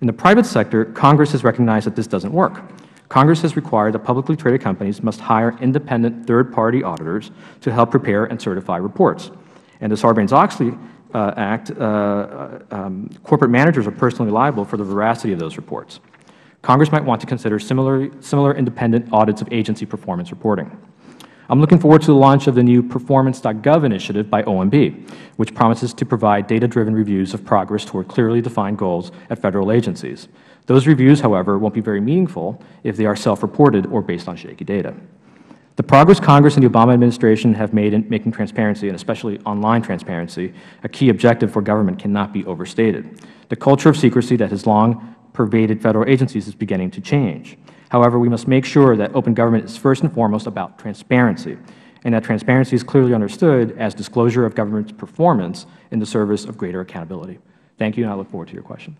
In the private sector, Congress has recognized that this doesn't work. Congress has required that publicly traded companies must hire independent third-party auditors to help prepare and certify reports. And the Sarbanes-Oxley uh, Act, uh, uh, um, corporate managers are personally liable for the veracity of those reports. Congress might want to consider similar, similar independent audits of agency performance reporting. I'm looking forward to the launch of the new Performance.gov initiative by OMB, which promises to provide data-driven reviews of progress toward clearly defined goals at Federal agencies. Those reviews, however, won't be very meaningful if they are self-reported or based on shaky data. The progress Congress and the Obama administration have made in making transparency, and especially online transparency, a key objective for government cannot be overstated. The culture of secrecy that has long pervaded Federal agencies is beginning to change. However, we must make sure that open government is first and foremost about transparency, and that transparency is clearly understood as disclosure of government's performance in the service of greater accountability. Thank you, and I look forward to your questions.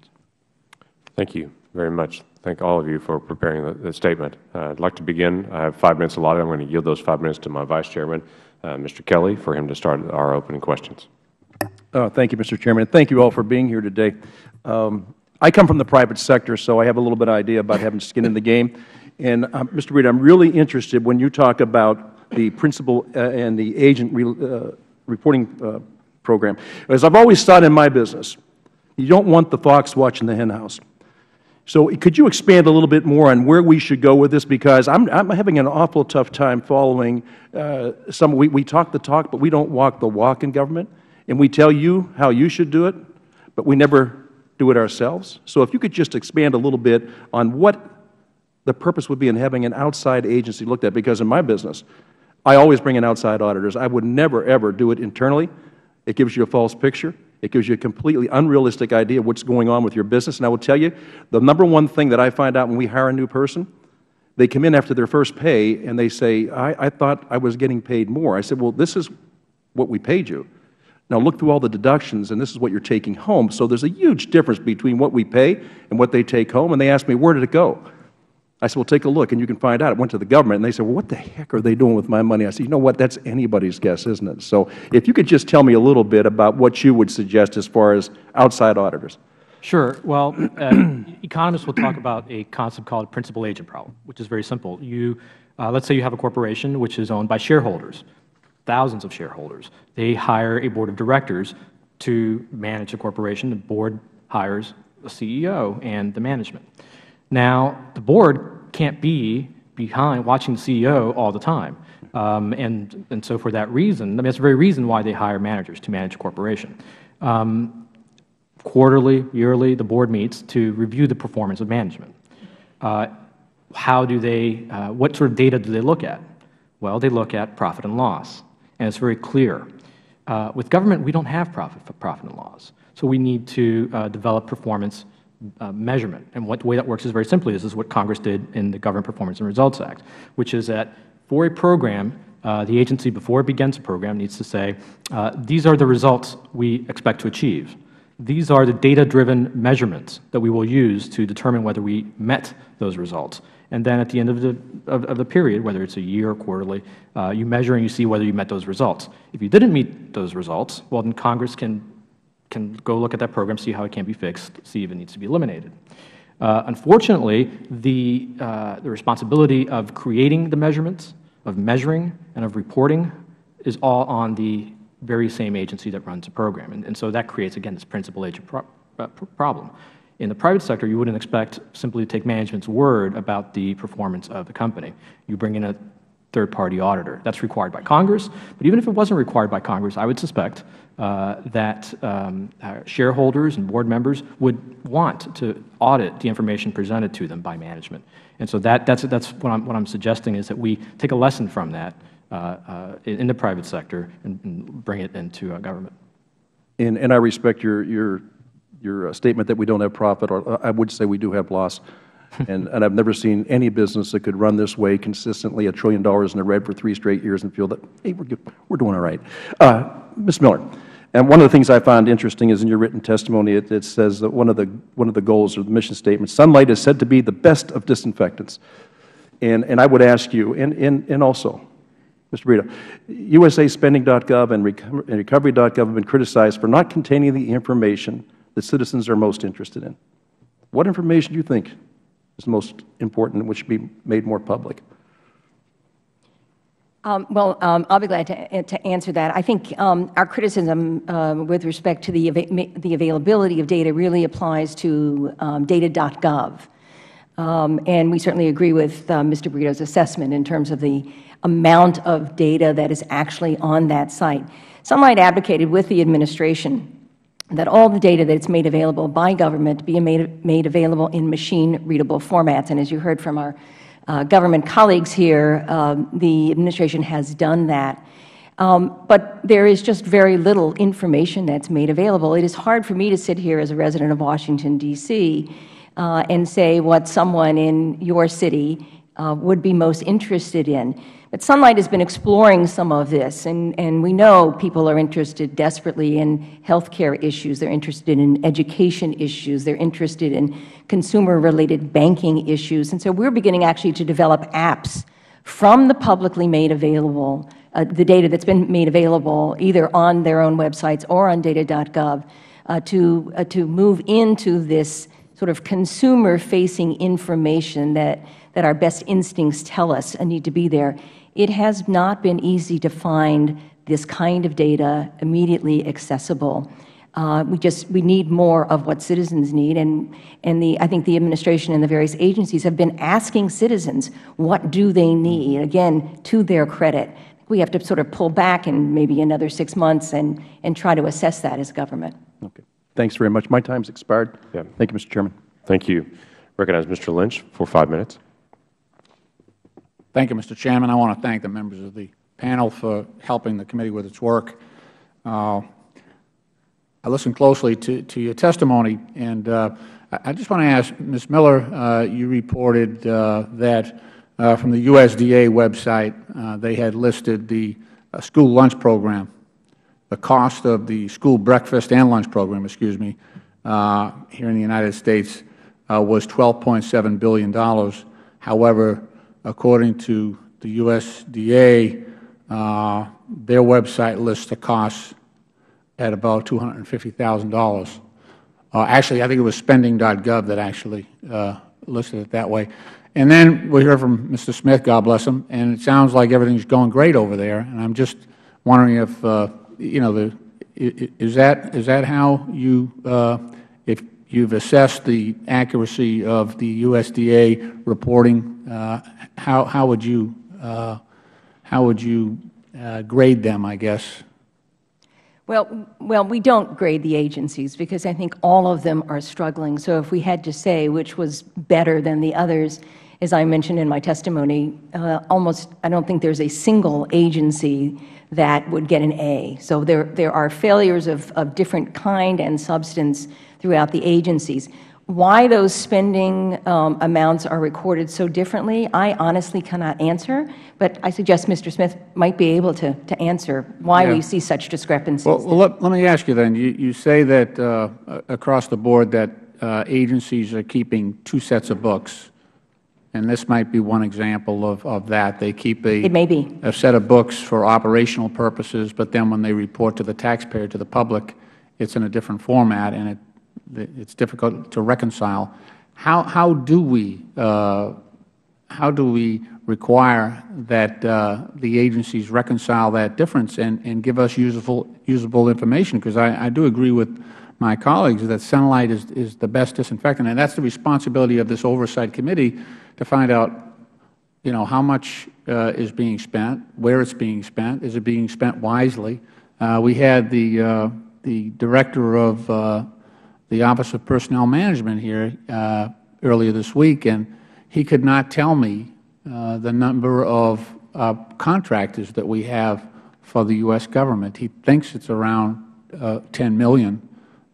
Thank you very much. Thank all of you for preparing the, the statement. Uh, I'd like to begin. I have five minutes allotted. I'm going to yield those five minutes to my Vice Chairman, uh, Mr. Kelly, for him to start our opening questions. Uh, thank you, Mr. Chairman. Thank you all for being here today. Um, I come from the private sector, so I have a little bit of idea about having skin in the game. And, uh, Mr. Brito, I'm really interested when you talk about the principal uh, and the agent re, uh, reporting uh, program. As I've always thought in my business, you don't want the fox watching the henhouse. So could you expand a little bit more on where we should go with this? Because I'm, I'm having an awful tough time following uh, some, we, we talk the talk, but we don't walk the walk in government. And we tell you how you should do it, but we never do it ourselves. So if you could just expand a little bit on what the purpose would be in having an outside agency looked at. Because in my business, I always bring in outside auditors. I would never, ever do it internally. It gives you a false picture. It gives you a completely unrealistic idea of what's going on with your business. And I will tell you, the number one thing that I find out when we hire a new person, they come in after their first pay and they say, I, I thought I was getting paid more. I said, well, this is what we paid you. Now look through all the deductions, and this is what you're taking home. So there's a huge difference between what we pay and what they take home. And they asked me, where did it go? I said, well, take a look, and you can find out. It went to the government, and they said, well, what the heck are they doing with my money? I said, you know what, that's anybody's guess, isn't it? So if you could just tell me a little bit about what you would suggest as far as outside auditors. Sure. Well, uh, economists will talk about a concept called principal agent problem, which is very simple. You, uh, let's say you have a corporation which is owned by shareholders, thousands of shareholders. They hire a board of directors to manage the corporation. The board hires a CEO and the management. Now, the board can't be behind watching the CEO all the time. Um, and, and so for that reason, I mean, that's the very reason why they hire managers to manage a corporation. Um, quarterly, yearly, the board meets to review the performance of management. Uh, how do they, uh, what sort of data do they look at? Well, they look at profit and loss, and it's very clear. Uh, with government, we don't have profit, profit and loss, so we need to uh, develop performance uh, measurement. And what the way that works is very simply, this is what Congress did in the Government Performance and Results Act, which is that for a program, uh, the agency, before it begins a program, needs to say, uh, these are the results we expect to achieve. These are the data-driven measurements that we will use to determine whether we met those results. And then at the end of the, of, of the period, whether it's a year or quarterly, uh, you measure and you see whether you met those results. If you didn't meet those results, well, then Congress can can go look at that program, see how it can be fixed, see if it needs to be eliminated. Uh, unfortunately, the, uh, the responsibility of creating the measurements, of measuring, and of reporting is all on the very same agency that runs the program. And, and so that creates, again, this principal agent pro uh, problem. In the private sector, you wouldn't expect simply to take management's word about the performance of the company. You bring in a third-party auditor. That's required by Congress. But even if it wasn't required by Congress, I would suspect uh, that um, uh, shareholders and board members would want to audit the information presented to them by management. And so that, that's, what, I'm, what I'm suggesting is that we take a lesson from that uh, uh in the private sector and, and bring it into government. And, and I respect your, your, your uh, statement that we don't have profit, or I would say we do have loss <laughs> and, and I've never seen any business that could run this way consistently, a trillion dollars in the red for three straight years and feel that, hey, we're, good, we're doing all right. Uh, Ms. Miller, and one of the things I found interesting is in your written testimony, it, it says that one of, the, one of the goals or the mission statement, sunlight is said to be the best of disinfectants. And, and I would ask you, and, and, and also, Mr. Brito, USAspending.gov and Recovery.gov have been criticized for not containing the information that citizens are most interested in. What information do you think is most important, and which should be made more public? Um, well, um, I'll be glad to, to answer that. I think um, our criticism uh, with respect to the, the availability of data really applies to um, data.gov. Um, and we certainly agree with uh, Mr. Brito's assessment in terms of the amount of data that is actually on that site. Some might advocated with the administration that all the data that is made available by government be made, made available in machine-readable formats. And as you heard from our uh, government colleagues here, um, the administration has done that. Um, but there is just very little information that's made available. It is hard for me to sit here as a resident of Washington, D.C., uh, and say what someone in your city uh, would be most interested in. But Sunlight has been exploring some of this, and, and we know people are interested desperately in health care issues. They're interested in education issues. They're interested in consumer-related banking issues. And so we're beginning actually to develop apps from the publicly made available, uh, the data that's been made available either on their own websites or on data.gov, uh, to, uh, to move into this sort of consumer-facing information that, that our best instincts tell us need to be there. It has not been easy to find this kind of data immediately accessible. Uh, we just we need more of what citizens need, and and the I think the administration and the various agencies have been asking citizens what do they need. Again, to their credit, we have to sort of pull back in maybe another six months and and try to assess that as government. Okay. Thanks very much. My time's expired. Yeah. Thank you, Mr. Chairman. Thank you. Recognize Mr. Lynch for five minutes. Thank you, Mr. Chairman. I want to thank the members of the panel for helping the committee with its work. Uh, I listened closely to, to your testimony, and uh, I just want to ask, Ms. Miller, uh, you reported uh, that uh, from the USDA website, uh, they had listed the school lunch program, the cost of the school breakfast and lunch program, excuse me, here in the United States was $12.7 billion. However, according to the USDA, uh, their website lists the costs at about $250,000. Uh, actually, I think it was spending.gov that actually uh, listed it that way. And then we heard from Mr. Smith, God bless him, and it sounds like everything's going great over there. And I'm just wondering if, uh, you know, the, is that is that how you, uh, if you've assessed the accuracy of the USDA reporting, uh, how, how would you, uh, how would you uh, grade them, I guess? Well, well, we don't grade the agencies because I think all of them are struggling. So if we had to say which was better than the others, as I mentioned in my testimony, uh, almost I don't think there's a single agency that would get an A. So there, there are failures of, of different kind and substance throughout the agencies. Why those spending um, amounts are recorded so differently, I honestly cannot answer, but I suggest Mr. Smith might be able to, to answer why yeah. we see such discrepancies. Well, well let, let, me ask you then. You, you say that uh, across the board that uh, agencies are keeping two sets of books, and this might be one example of, of that. They keep a, it may be. a set of books for operational purposes, but then when they report to the taxpayer, to the public, it's in a different format, and it it's difficult to reconcile. How, how do we uh, how do we require that uh, the agencies reconcile that difference and, and give us usable, usable information? Because I, I do agree with my colleagues that sunlight is, is the best disinfectant, and that's the responsibility of this oversight committee to find out, you know, how much uh, is being spent, where it's being spent, is it being spent wisely. Uh, we had the uh, the director of uh, the Office of Personnel Management here uh, earlier this week, and he could not tell me uh, the number of uh, contractors that we have for the U.S. government. He thinks it's around uh, 10 million,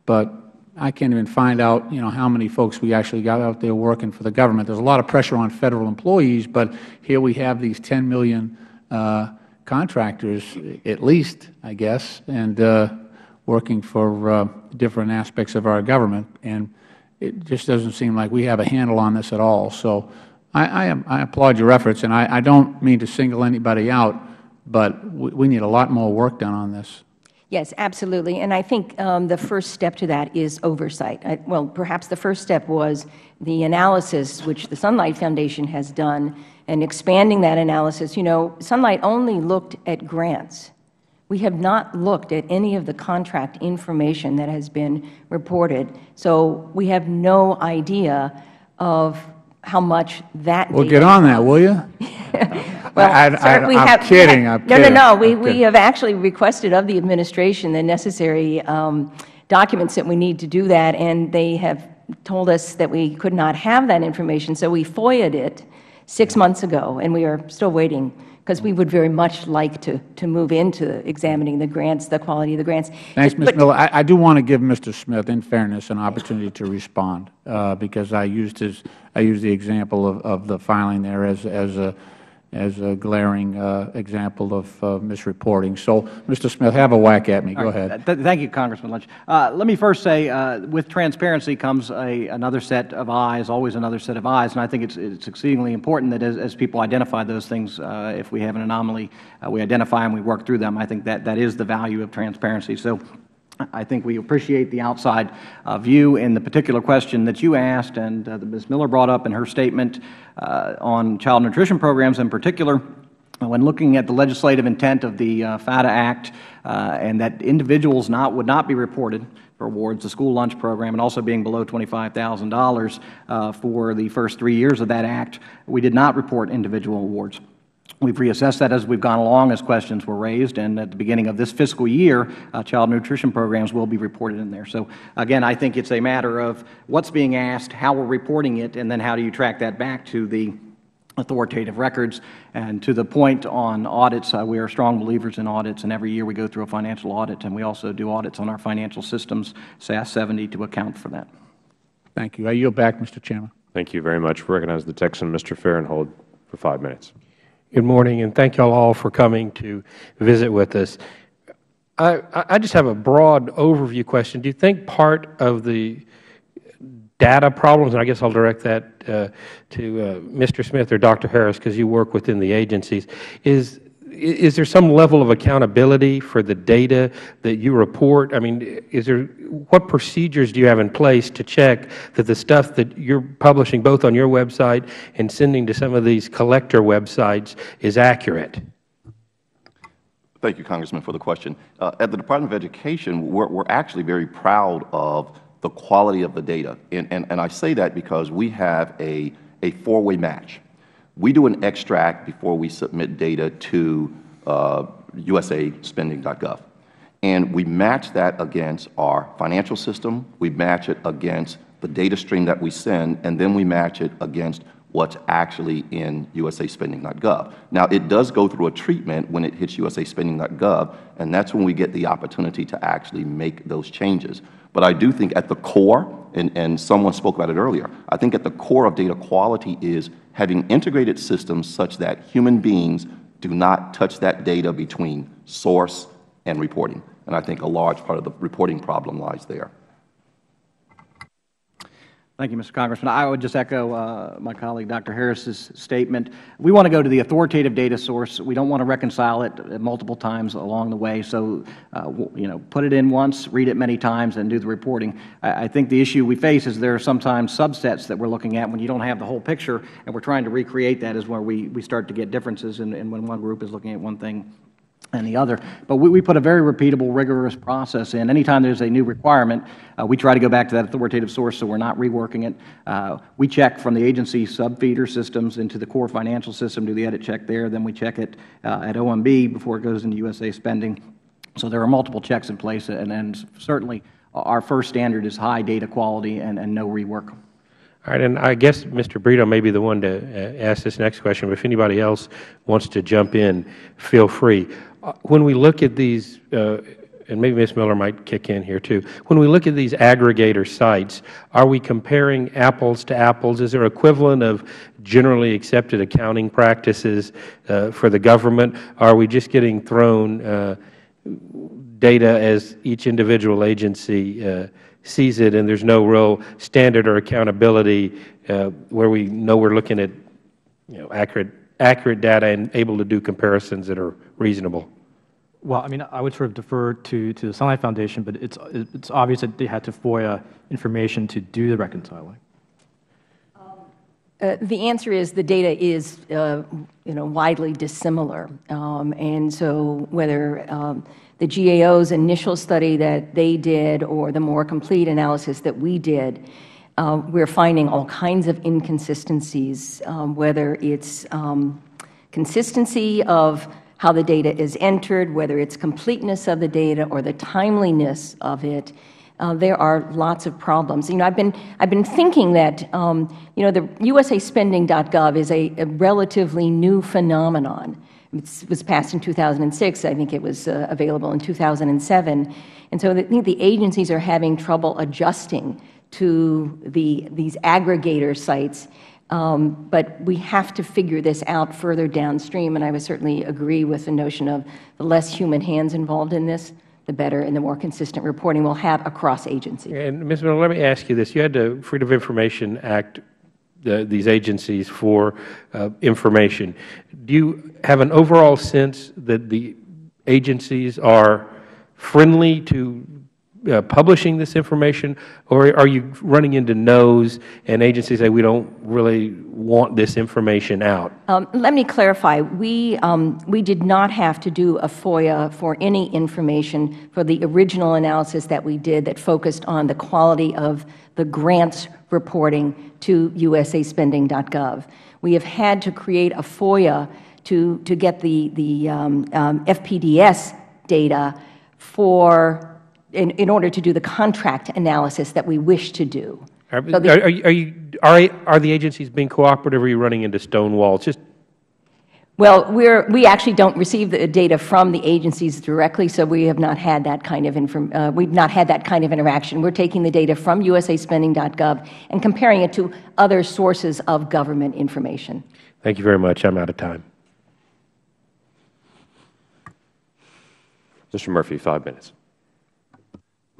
but I can't even find out, you know, how many folks we actually got out there working for the government. There's a lot of pressure on Federal employees, but here we have these 10 million uh, contractors, at least, I guess, and uh, working for uh, different aspects of our government, and it just doesn't seem like we have a handle on this at all. So I, I, I applaud your efforts, and I, I, don't mean to single anybody out, but we, we, need a lot more work done on this. Yes, absolutely. And I think um, the first step to that is oversight. Well, perhaps the first step was the analysis which the Sunlight Foundation has done and expanding that analysis. You know, Sunlight only looked at grants. We have not looked at any of the contract information that has been reported, so we have no idea of how much that Well, get on that, will you? <laughs> well, I, sir, we I'm have, kidding. I'm no, kidding. no, no. We, I'm we have actually requested of the administration the necessary um, documents that we need to do that, and they have told us that we could not have that information. So we FOIA'd it six months ago, and we are still waiting because we would very much like to, to move into examining the grants, the quality of the grants. Thanks, Ms. Miller. I, I, do want to give Mr. Smith, in fairness, an opportunity to respond uh, because I used his, I used the example of, of the filing there as, as a as a glaring uh, example of uh, misreporting. So, Mr. Smith, have a whack at me. Go ahead. Th thank you, Congressman Lynch. Uh, let me first say, uh, with transparency comes a, another set of eyes, always another set of eyes, and I think it's, it's exceedingly important that as, as people identify those things, uh, if we have an anomaly, uh, we identify and we work through them. I think that, that is the value of transparency. So, I think we appreciate the outside uh, view in the particular question that you asked and uh, that Ms. Miller brought up in her statement uh, on child nutrition programs in particular. When looking at the legislative intent of the uh, FFATA Act uh, and that individuals not, would not be reported for awards, the school lunch program, and also being below $25,000 uh, for the first three years of that Act, we did not report individual awards. We've reassessed that as we've gone along as questions were raised, and at the beginning of this fiscal year, uh, child nutrition programs will be reported in there. So, again, I think it's a matter of what's being asked, how we're reporting it, and then how do you track that back to the authoritative records. And to the point on audits, uh, we are strong believers in audits, and every year we go through a financial audit, and we also do audits on our financial systems, SAS 70, to account for that. Thank you. I yield back, Mr. Chairman. Thank you very much. We recognize the Texan, Mr. Farenthold, for five minutes. Good morning, and thank you all for coming to visit with us. I, I just have a broad overview question. Do you think part of the data problems, and I guess I'll direct that uh, to uh, Mr. Smith or Dr. Harris because you work within the agencies, is is there some level of accountability for the data that you report? I mean, is there what procedures do you have in place to check that the stuff that you're publishing both on your website and sending to some of these collector websites is accurate? Thank you, Congressman, for the question. Uh, at the Department of Education, we're, we're actually very proud of the quality of the data. And, and, and I say that because we have a, a four-way match. We do an extract before we submit data to uh, usaspending.gov. And we match that against our financial system, we match it against the data stream that we send, and then we match it against what's actually in usaspending.gov. Now, it does go through a treatment when it hits usaspending.gov, and that's when we get the opportunity to actually make those changes. But I do think at the core, and, and someone spoke about it earlier, I think at the core of data quality is having integrated systems such that human beings do not touch that data between source and reporting. And I think a large part of the reporting problem lies there. Thank you, Mr. Congressman. I would just echo uh, my colleague Dr. Harris's statement. We want to go to the authoritative data source. We don't want to reconcile it multiple times along the way. So, uh, you know, put it in once, read it many times, and do the reporting. I, I, think the issue we face is there are sometimes subsets that we're looking at when you don't have the whole picture, and we're trying to recreate that is where we, we start to get differences in when one group is looking at one thing and the other. But we, we, put a very repeatable, rigorous process in. Anytime there's a new requirement, uh, we try to go back to that authoritative source so we're not reworking it. Uh, we check from the agency sub-feeder systems into the core financial system, do the edit check there, then we check it uh, at OMB before it goes into USA spending. So there are multiple checks in place, and, and certainly our first standard is high data quality and, and no rework. All right, and I guess Mr. Brito may be the one to uh, ask this next question, but if anybody else wants to jump in, feel free. When we look at these, uh, and maybe Ms. Miller might kick in here too, when we look at these aggregator sites, are we comparing apples to apples? Is there equivalent of generally accepted accounting practices uh, for the government? Are we just getting thrown uh, data as each individual agency uh, sees it and there's no real standard or accountability uh, where we know we're looking at you know, accurate accurate data and able to do comparisons that are reasonable? Well, I mean, I would sort of defer to, to the Sunlight Foundation, but it's, it's obvious that they had to FOIA information to do the reconciling. Uh, the answer is the data is, uh, you know, widely dissimilar. Um, and so whether um, the GAO's initial study that they did or the more complete analysis that we did, uh, we're finding all kinds of inconsistencies, um, whether it's um, consistency of how the data is entered, whether it's completeness of the data or the timeliness of it. uh, there are lots of problems. You know, I've been, I've been thinking that, um, you know, the usaspending.gov is a, a relatively new phenomenon. It was passed in 2006. I think it was uh, available in 2007. And so I think the agencies are having trouble adjusting to the, these aggregator sites. Um, but we have to figure this out further downstream, and I would certainly agree with the notion of the less human hands involved in this, the better and the more consistent reporting we'll have across agencies. And Ms. Miller, let me ask you this. You had the Freedom of Information Act the, these agencies for uh, information. Do you have an overall sense that the agencies are friendly to uh, publishing this information, or are you running into no's and agencies say we don't really want this information out? Um, let me clarify. We, um, we did not have to do a FOIA for any information for the original analysis that we did that focused on the quality of the grants reporting to usaspending.gov. We have had to create a FOIA to, to get the, the um, um FPDS data for in, in order to do the contract analysis that we wish to do. Are, so the, are, are, you, are, are the agencies being cooperative or are you running into stone walls? Just well, we're, we actually don't receive the data from the agencies directly, so we have not had that kind of inform, uh, we've not had that kind of interaction. We're taking the data from usaspending.gov and comparing it to other sources of government information. Thank you very much. I'm out of time. Mr. Murphy, five minutes.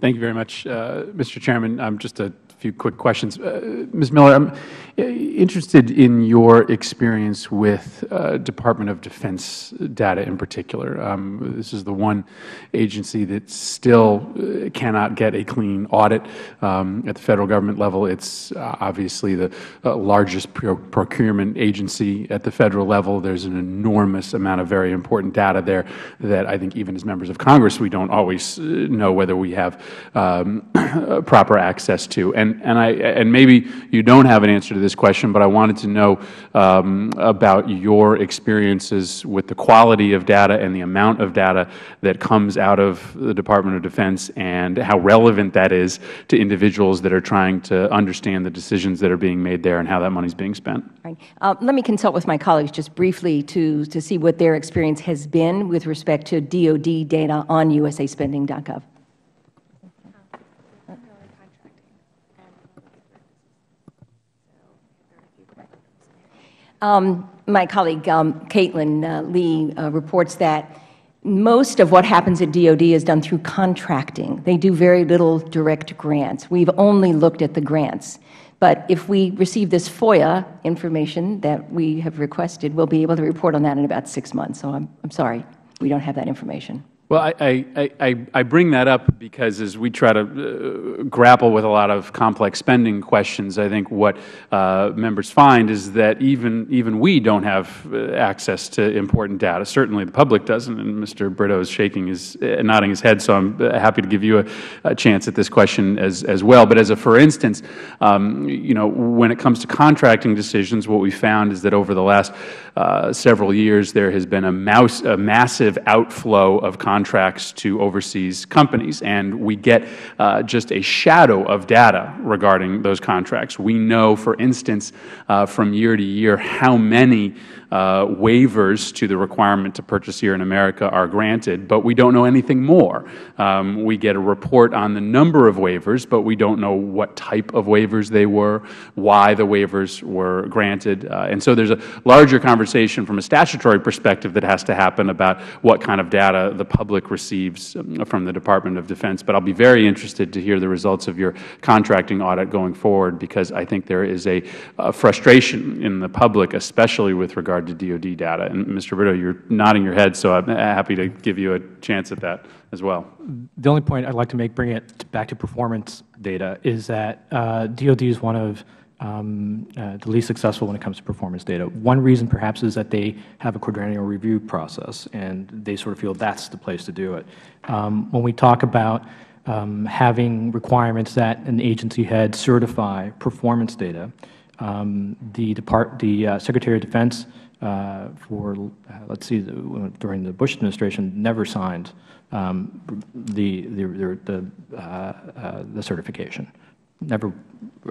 Thank you very much, uh, Mr. Chairman. Um, just a few quick questions. Uh, Ms. Miller, I'm uh, interested in your experience with uh, Department of Defense data in particular. Um, this is the one agency that still uh, cannot get a clean audit um, at the Federal Government level. It's uh, obviously the uh, largest pro procurement agency at the Federal level. There's an enormous amount of very important data there that I think even as members of Congress we don't always know whether we have um, <clears throat> proper access to. And and, and, I, and maybe you don't have an answer to this question, but I wanted to know um, about your experiences with the quality of data and the amount of data that comes out of the Department of Defense and how relevant that is to individuals that are trying to understand the decisions that are being made there and how that money is being spent. Right. Uh, let me consult with my colleagues just briefly to, to see what their experience has been with respect to DOD data on usaspending.gov. Um, my colleague um, Caitlin uh, Lee uh, reports that most of what happens at DOD is done through contracting. They do very little direct grants. We've only looked at the grants. But if we receive this FOIA information that we have requested, we'll be able to report on that in about six months. So I'm, I'm sorry, we don't have that information. Well, I, I, I, bring that up because as we try to uh, grapple with a lot of complex spending questions, I think what uh, members find is that even, even we don't have uh, access to important data. Certainly the public doesn't, and Mr. Brito is shaking his, uh, nodding his head, so I'm uh, happy to give you a, a, chance at this question as, as well. But as a for instance, um, you know, when it comes to contracting decisions, what we found is that over the last uh, several years there has been a, mouse, a massive outflow of contracts contracts to overseas companies, and we get uh, just a shadow of data regarding those contracts. We know, for instance, uh, from year to year how many waivers to the requirement to purchase here in America are granted, but we don't know anything more. Um, we get a report on the number of waivers, but we don't know what type of waivers they were, why the waivers were granted. Uh, and so there is a larger conversation from a statutory perspective that has to happen about what kind of data the public receives um, from the Department of Defense. But I will be very interested to hear the results of your contracting audit going forward because I think there is a, a frustration in the public, especially with regard regard to DOD data. And Mr. Brito, you are nodding your head, so I am happy to give you a chance at that as well. The only point I would like to make, bringing it back to performance data, is that uh, DOD is one of um, uh, the least successful when it comes to performance data. One reason perhaps is that they have a quadrennial review process, and they sort of feel that is the place to do it. Um, when we talk about um, having requirements that an agency head certify performance data, um, the, Depart the uh, Secretary of Defense for, uh, let's see, the- during the Bush administration, never signed um, the, the, the, uh, uh, the certification, never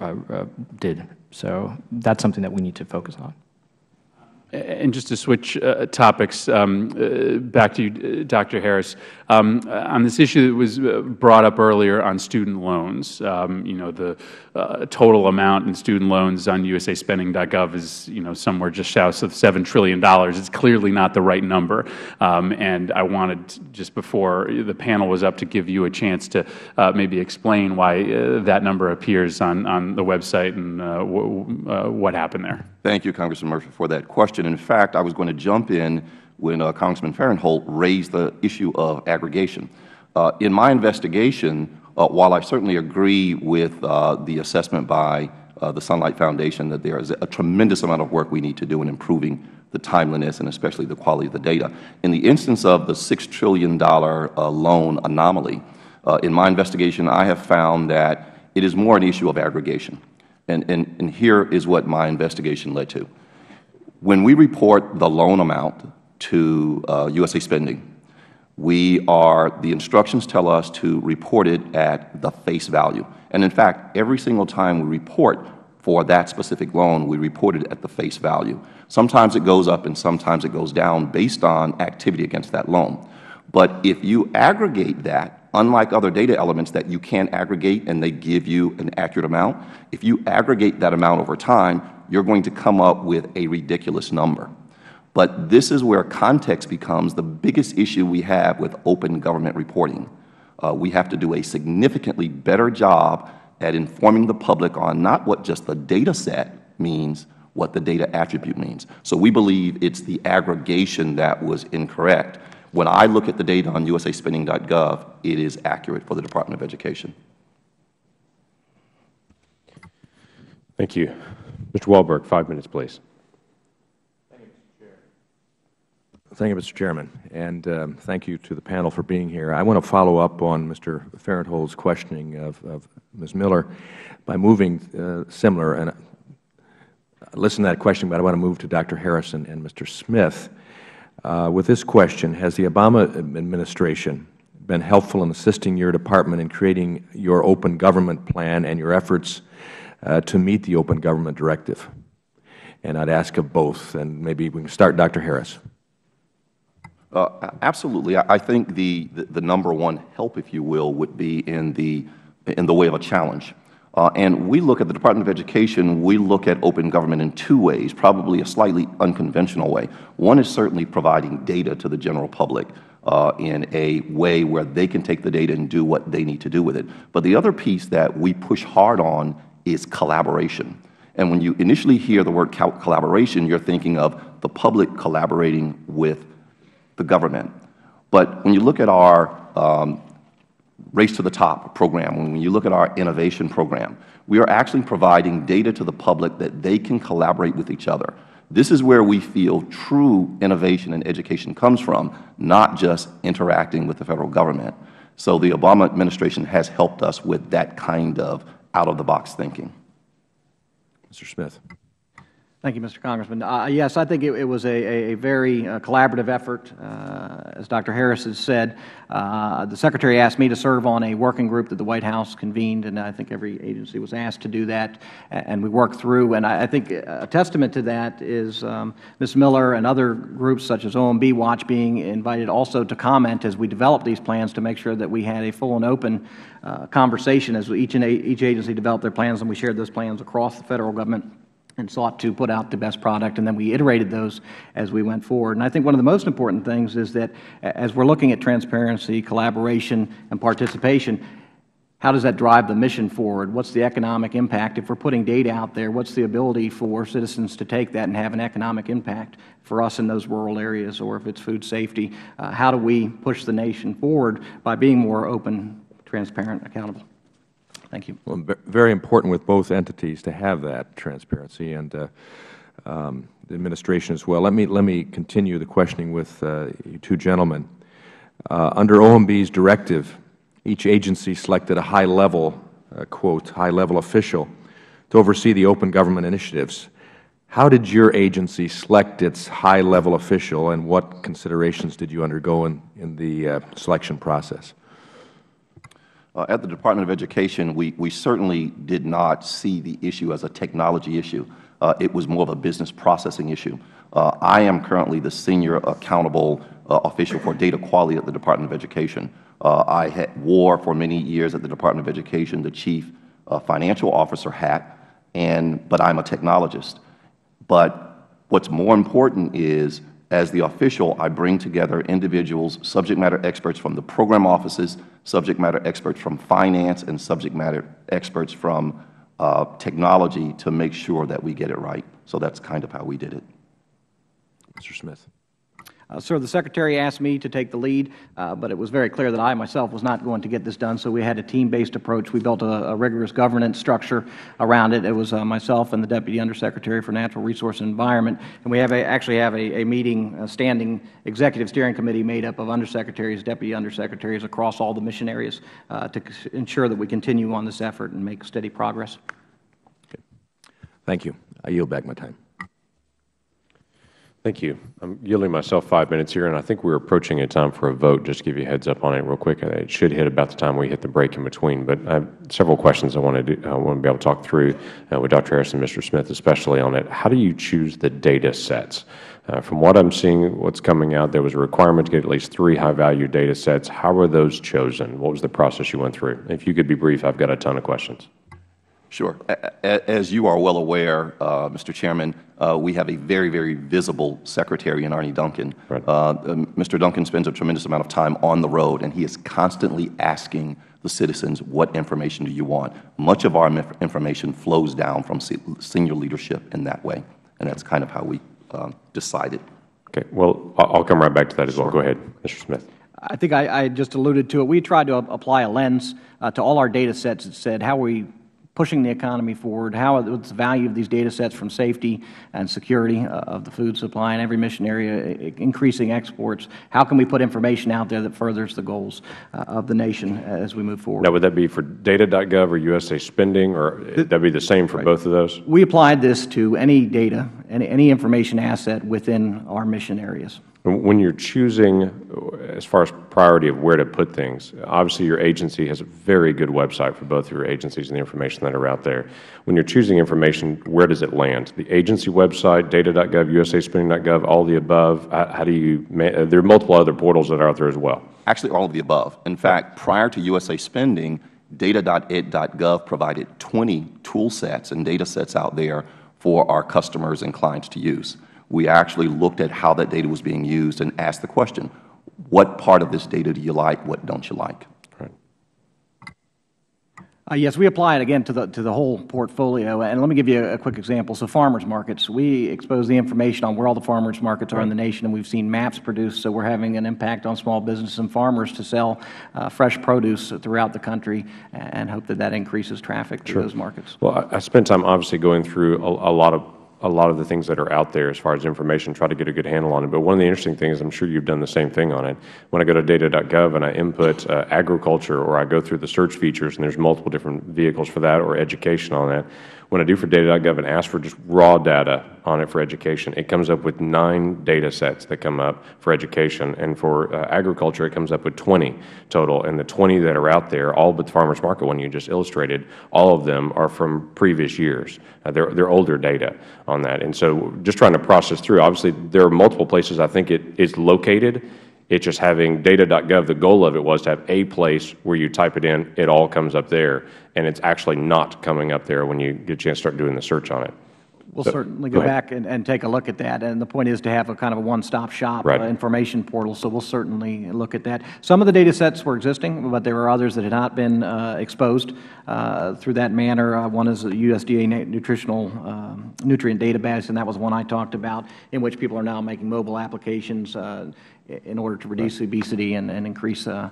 uh, uh, did. So that's something that we need to focus on. And just to switch uh, topics, um, uh, back to you, uh, Dr. Harris, um, on this issue that was uh, brought up earlier on student loans, um, you know, the uh, total amount in student loans on usaspending.gov is, you know, somewhere just south of $7 trillion. It's clearly not the right number. Um, and I wanted, just before the panel was up, to give you a chance to uh, maybe explain why uh, that number appears on, on the website and uh, what happened there. Thank you, Congressman Murphy, for that question. In fact, I was going to jump in when uh, Congressman Farenthold raised the issue of aggregation. Uh, in my investigation, uh, while I certainly agree with uh, the assessment by uh, the Sunlight Foundation that there is a tremendous amount of work we need to do in improving the timeliness and especially the quality of the data, in the instance of the $6 trillion uh, loan anomaly, in my investigation I have found that it is more an issue of aggregation. And, and, and here is what my investigation led to. When we report the loan amount to uh, USA Spending, we are, the instructions tell us to report it at the face value. And in fact, every single time we report for that specific loan, we report it at the face value. Sometimes it goes up and sometimes it goes down based on activity against that loan. But if you aggregate that, unlike other data elements that you can aggregate and they give you an accurate amount, if you aggregate that amount over time, you are going to come up with a ridiculous number. But this is where context becomes the biggest issue we have with open government reporting. Uh, we have to do a significantly better job at informing the public on not what just the data set means, what the data attribute means. So we believe it is the aggregation that was incorrect. When I look at the data on usaspending.gov, it is accurate for the Department of Education. Thank you. Mr. Walberg, five minutes, please. Thank you, Mr. Chairman, and um, thank you to the panel for being here. I want to follow up on Mr. Farenthold's questioning of, of Ms. Miller by moving uh, similar, and I listened to that question, but I want to move to Dr. Harrison and Mr. Smith. Uh, with this question, has the Obama administration been helpful in assisting your department in creating your open government plan and your efforts uh, to meet the open government directive? And I would ask of both, and maybe we can start, Dr. Harris. Uh, absolutely. I, I think the, the, the, number one help, if you will, would be in the, in the way of a challenge. Uh, and we look at the Department of Education, we look at open government in two ways, probably a slightly unconventional way. One is certainly providing data to the general public uh, in a way where they can take the data and do what they need to do with it. But the other piece that we push hard on is collaboration. And when you initially hear the word collaboration, you are thinking of the public collaborating with the government. But when you look at our um, Race to the Top program, when you look at our innovation program, we are actually providing data to the public that they can collaborate with each other. This is where we feel true innovation in education comes from, not just interacting with the Federal Government. So the Obama administration has helped us with that kind of out-of-the-box thinking. Mr. Smith. Thank you, Mr. Congressman. Uh, yes, I think it, it was a, a very uh, collaborative effort. Uh, as Dr. Harris has said, uh, the Secretary asked me to serve on a working group that the White House convened, and I think every agency was asked to do that, and we worked through. And I, I think a testament to that is um, Ms. Miller and other groups such as OMB Watch being invited also to comment as we develop these plans to make sure that we had a full and open uh, conversation as each, and each agency developed their plans, and we shared those plans across the Federal Government and sought to put out the best product, and then we iterated those as we went forward. And I think one of the most important things is that as we are looking at transparency, collaboration, and participation, how does that drive the mission forward? What's the economic impact? If we're putting data out there, what's the ability for citizens to take that and have an economic impact for us in those rural areas, or if it's food safety? Uh, how do we push the nation forward by being more open, transparent, accountable? Thank you. Well, very important with both entities to have that transparency and uh, um, the administration as well. Let me, let me continue the questioning with uh, you two gentlemen. Uh, under OMB's directive, each agency selected a high-level, uh, quote, high-level official to oversee the open government initiatives. How did your agency select its high-level official, and what considerations did you undergo in, in the uh, selection process? Uh, at the Department of Education, we, we certainly did not see the issue as a technology issue. Uh, it was more of a business processing issue. Uh, I am currently the senior accountable uh, official for data quality at the Department of Education. Uh, I had, wore for many years at the Department of Education the chief uh, financial officer hat, and, but I am a technologist. But what's more important is as the official, I bring together individuals, subject matter experts from the program offices, subject matter experts from finance, and subject matter experts from uh, technology to make sure that we get it right. So that's kind of how we did it. Mr. Smith. Uh, sir, the Secretary asked me to take the lead, uh, but it was very clear that I myself was not going to get this done, so we had a team-based approach. We built a, a, rigorous governance structure around it. It was uh, myself and the Deputy Undersecretary for Natural Resource and Environment, and we have a, actually have a, a meeting, a standing executive steering committee made up of undersecretaries, deputy undersecretaries across all the mission areas uh, to ensure that we continue on this effort and make steady progress. Okay. Thank you. I yield back my time. Thank you. I'm yielding myself five minutes here, and I think we're approaching a time for a vote. Just to give you a heads up on it real quick. It should hit about the time we hit the break in between. But I have several questions I want to, I want to be able to talk through uh, with Dr. Harris and Mr. Smith, especially on it. How do you choose the data sets? Uh, from what I'm seeing, what's coming out, there was a requirement to get at least three high-value data sets. How were those chosen? What was the process you went through? If you could be brief, I've got a ton of questions. Sure. As you are well aware, uh, Mr. Chairman, uh, we have a very, very visible Secretary in Arne Duncan. Right. Uh, Mr. Um, Duncan spends a tremendous amount of time on the road, and he is constantly asking the citizens, what information do you want? Much of our information flows down from senior leadership in that way, and that's kind of how we um, decided. Okay. Well, I'll come right back to that as well. Go ahead, Mr. Smith. I think I, I, just alluded to it. We tried to apply a lens uh, to all our data sets that said how are we pushing the economy forward, how what's the value of these data sets from safety and security uh, of the food supply in every mission area, increasing exports. How can we put information out there that furthers the goals uh, of the nation as we move forward? Now, would that be for data.gov or USA spending, or would that be the same for right. both of those? We applied this to any data, any, any information asset within our mission areas. When you're choosing, as far as priority of where to put things, obviously your agency has a very good website for both your agencies and the information that are out there. When you're choosing information, where does it land? The agency website, data.gov, usaspending.gov, all the above? Uh, how do you, uh, there are multiple other portals that are out there as well. Actually, all of the above. In fact, prior to USA Spending, data.ed.gov provided 20 tool sets and data sets out there for our customers and clients to use we actually looked at how that data was being used and asked the question, what part of this data do you like, what don't you like? Uh, yes, we apply it again to the to the whole portfolio. And let me give you a, a, quick example. So, farmers markets, we expose the information on where all the farmers markets are in the nation, and we've seen maps produced. So, we're having an impact on small business and farmers to sell uh, fresh produce throughout the country, and hope that that increases traffic to sure. those markets. Well, I, I spent time obviously going through a, a lot of a lot of the things that are out there as far as information, try to get a good handle on it. But one of the interesting things, I'm sure you've done the same thing on it, when I go to data.gov and I input uh, agriculture or I go through the search features and there's multiple different vehicles for that or education on that, when I do for data.gov and ask for just raw data on it for education, it comes up with nine data sets that come up for education. And for uh, agriculture, it comes up with 20 total. And the 20 that are out there, all but the farmer's market one you just illustrated, all of them are from previous years. Uh, they're, they're older data on that. And so just trying to process through, obviously, there are multiple places I think it is located it's just having data.gov, the goal of it was to have a place where you type it in, it all comes up there, and it's actually not coming up there when you get a chance to start doing the search on it. We'll so, certainly go, go back and, and, take a look at that. And the point is to have a kind of a one-stop shop right. uh, information portal. So we'll certainly look at that. Some of the data sets were existing, but there were others that had not been uh, exposed uh, through that manner. Uh, one is the USDA nutritional um, nutrient database, and that was one I talked about, in which people are now making mobile applications uh, in order to reduce right. obesity and, and increase uh,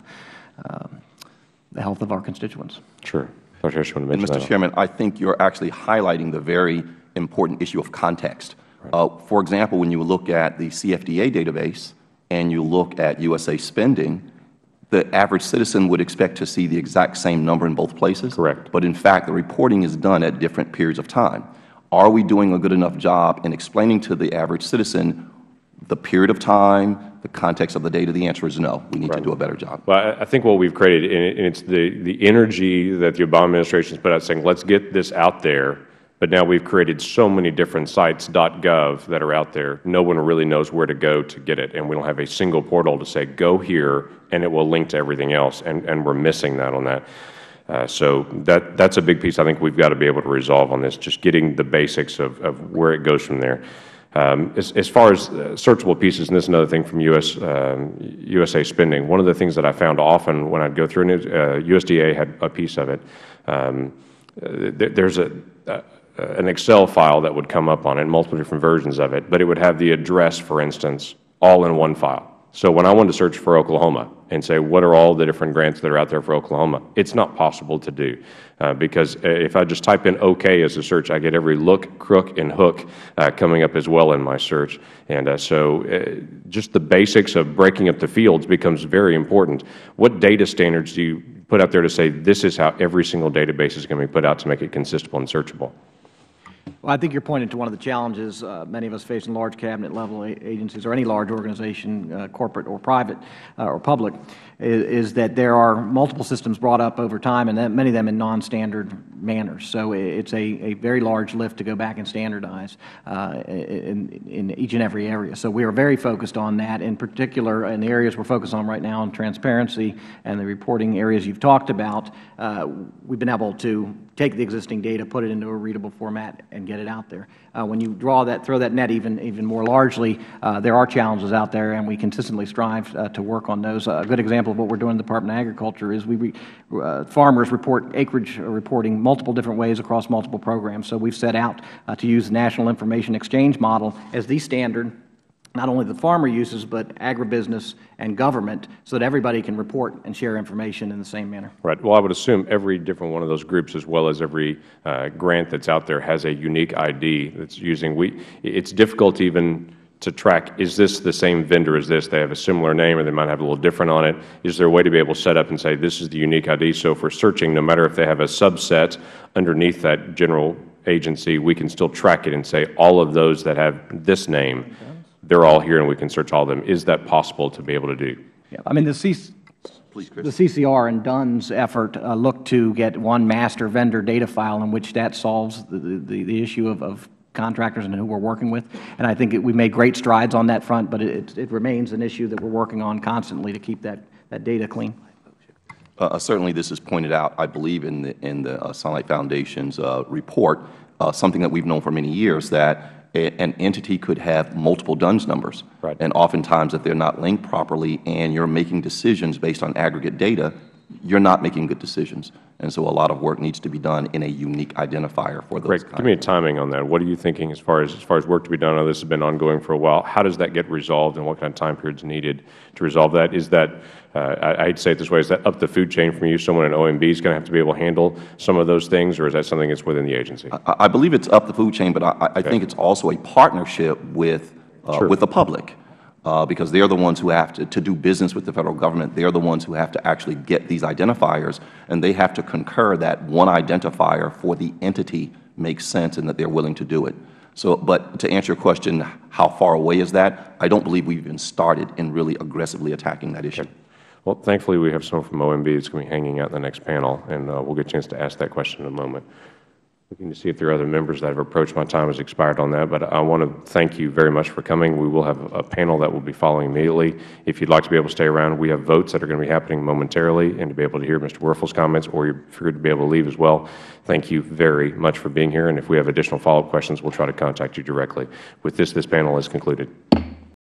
the health of our constituents. Sure. Dr. Harris, you want to mention Mr. Chairman, I think you're actually highlighting the very important issue of context. Right. Uh, for example, when you look at the CFDA database and you look at USA spending, the average citizen would expect to see the exact same number in both places. Correct. But in fact, the reporting is done at different periods of time. Are we doing a good enough job in explaining to the average citizen the period of time, the context of the data? The answer is no. We need to do a better job. Well, I- think what we've created, and and it's the, the energy that the Obama administration has put out saying, let's get this out there, but now we've created so many different sites, .gov, that are out there. No one really knows where to go to get it, and we don't have a single portal to say, go here, and it will link to everything else, and, and we're missing that on that. Uh, so that, that's a big piece I think we've got to be able to resolve on this, just getting the basics of, of where it goes from there. Um, as, as far as uh, searchable pieces, and this is another thing from US, um, USA spending, one of the things that I found often when I'd go through, and uh, USDA had a piece of it, um, uh, there's a, an Excel file that would come up on it, multiple different versions of it, but it would have the address, for instance, all in one file. So when I wanted to search for Oklahoma and say, what are all the different grants that are out there for Oklahoma, it's not possible to do. Uh, because if I just type in OK as a search, I get every look, crook, and hook uh, coming up as well in my search. And uh, so uh, just the basics of breaking up the fields becomes very important. What data standards do you put out there to say this is how every single database is going to be put out to make it consistent and searchable? Well, I think you're pointing to one of the challenges uh, many of us face in large cabinet level agencies or any large organization, uh, corporate or private uh, or public, is, is, that there are multiple systems brought up over time and many of them in non-standard manners. So it's a, a very large lift to go back and standardize uh, in, in each and every area. So we are very focused on that. In particular, in the areas we're focused on right now in transparency and the reporting areas you've talked about, uh, we've been able to take the existing data, put it into a readable format, and get it out there. Uh, when you draw that, throw that net even even more largely, uh, there are challenges out there, and we consistently strive uh, to work on those. a good example of what we're doing in the Department of Agriculture is we uh, farmers report acreage reporting multiple different ways across multiple programs. So we've set out uh, to use the National Information Exchange Model as the standard not only the farmer uses, but agribusiness and government, so that everybody can report and share information in the same manner. Right. Well, I would assume every different one of those groups, as well as every uh, grant that's out there, has a unique ID that's using. We. It's difficult even to track, is this the same vendor as this? They have a similar name or they might have a little different on it. Is there a way to be able to set up and say this is the unique ID? So for searching, no matter if they have a subset underneath that general agency, we can still track it and say all of those that have this name they're all here and we can search all of them. Is that possible to be able to do? Yeah, I mean, the, C Please, the CCR and DUNS effort uh, look to get one master vendor data file in which that solves the, the, the issue of, of contractors and who we're working with. And I think it, we made great strides on that front, but it, it remains an issue that we're working on constantly to keep that, that data clean. Uh, uh certainly, this is pointed out, I believe, in the, in the uh, Sunlight Foundation's uh, report, uh, something that we've known for many years, that an entity could have multiple DUNS numbers. Right. And oftentimes, if they're not linked properly and you're making decisions based on aggregate data, you're not making good decisions. And so a lot of work needs to be done in a unique identifier for those. Greg, give me a timing on that. What are you thinking as far as as far as work to be done? I know this has been ongoing for a while. How does that get resolved, and what kind of time period is needed to resolve that? Is that I, I'd say it this way: Is that up the food chain from you? Someone in OMB is going to have to be able to handle some of those things, or is that something that's within the agency? I, I believe it's up the food chain, but I, I okay. think it's also a partnership with uh, sure. with the public uh, because they are the ones who have to, to do business with the Federal Government. They are the ones who have to actually get these identifiers, and they have to concur that one identifier for the entity makes sense and that they are willing to do it. So, but to answer your question, how far away is that? I don't believe we've even started in really aggressively attacking that issue. Well, thankfully, we have someone from OMB that's going to be hanging out in the next panel, and uh, we'll get a chance to ask that question in a moment. Looking to see if there are other members that have approached. My time has expired on that, but I want to thank you very much for coming. We will have a panel that will be following immediately. If you'd like to be able to stay around, we have votes that are going to be happening momentarily, and to be able to hear Mr. Werfel's comments, or you're to be able to leave as well. Thank you very much for being here, and if we have additional follow-up questions, we'll try to contact you directly. With this, this panel is concluded.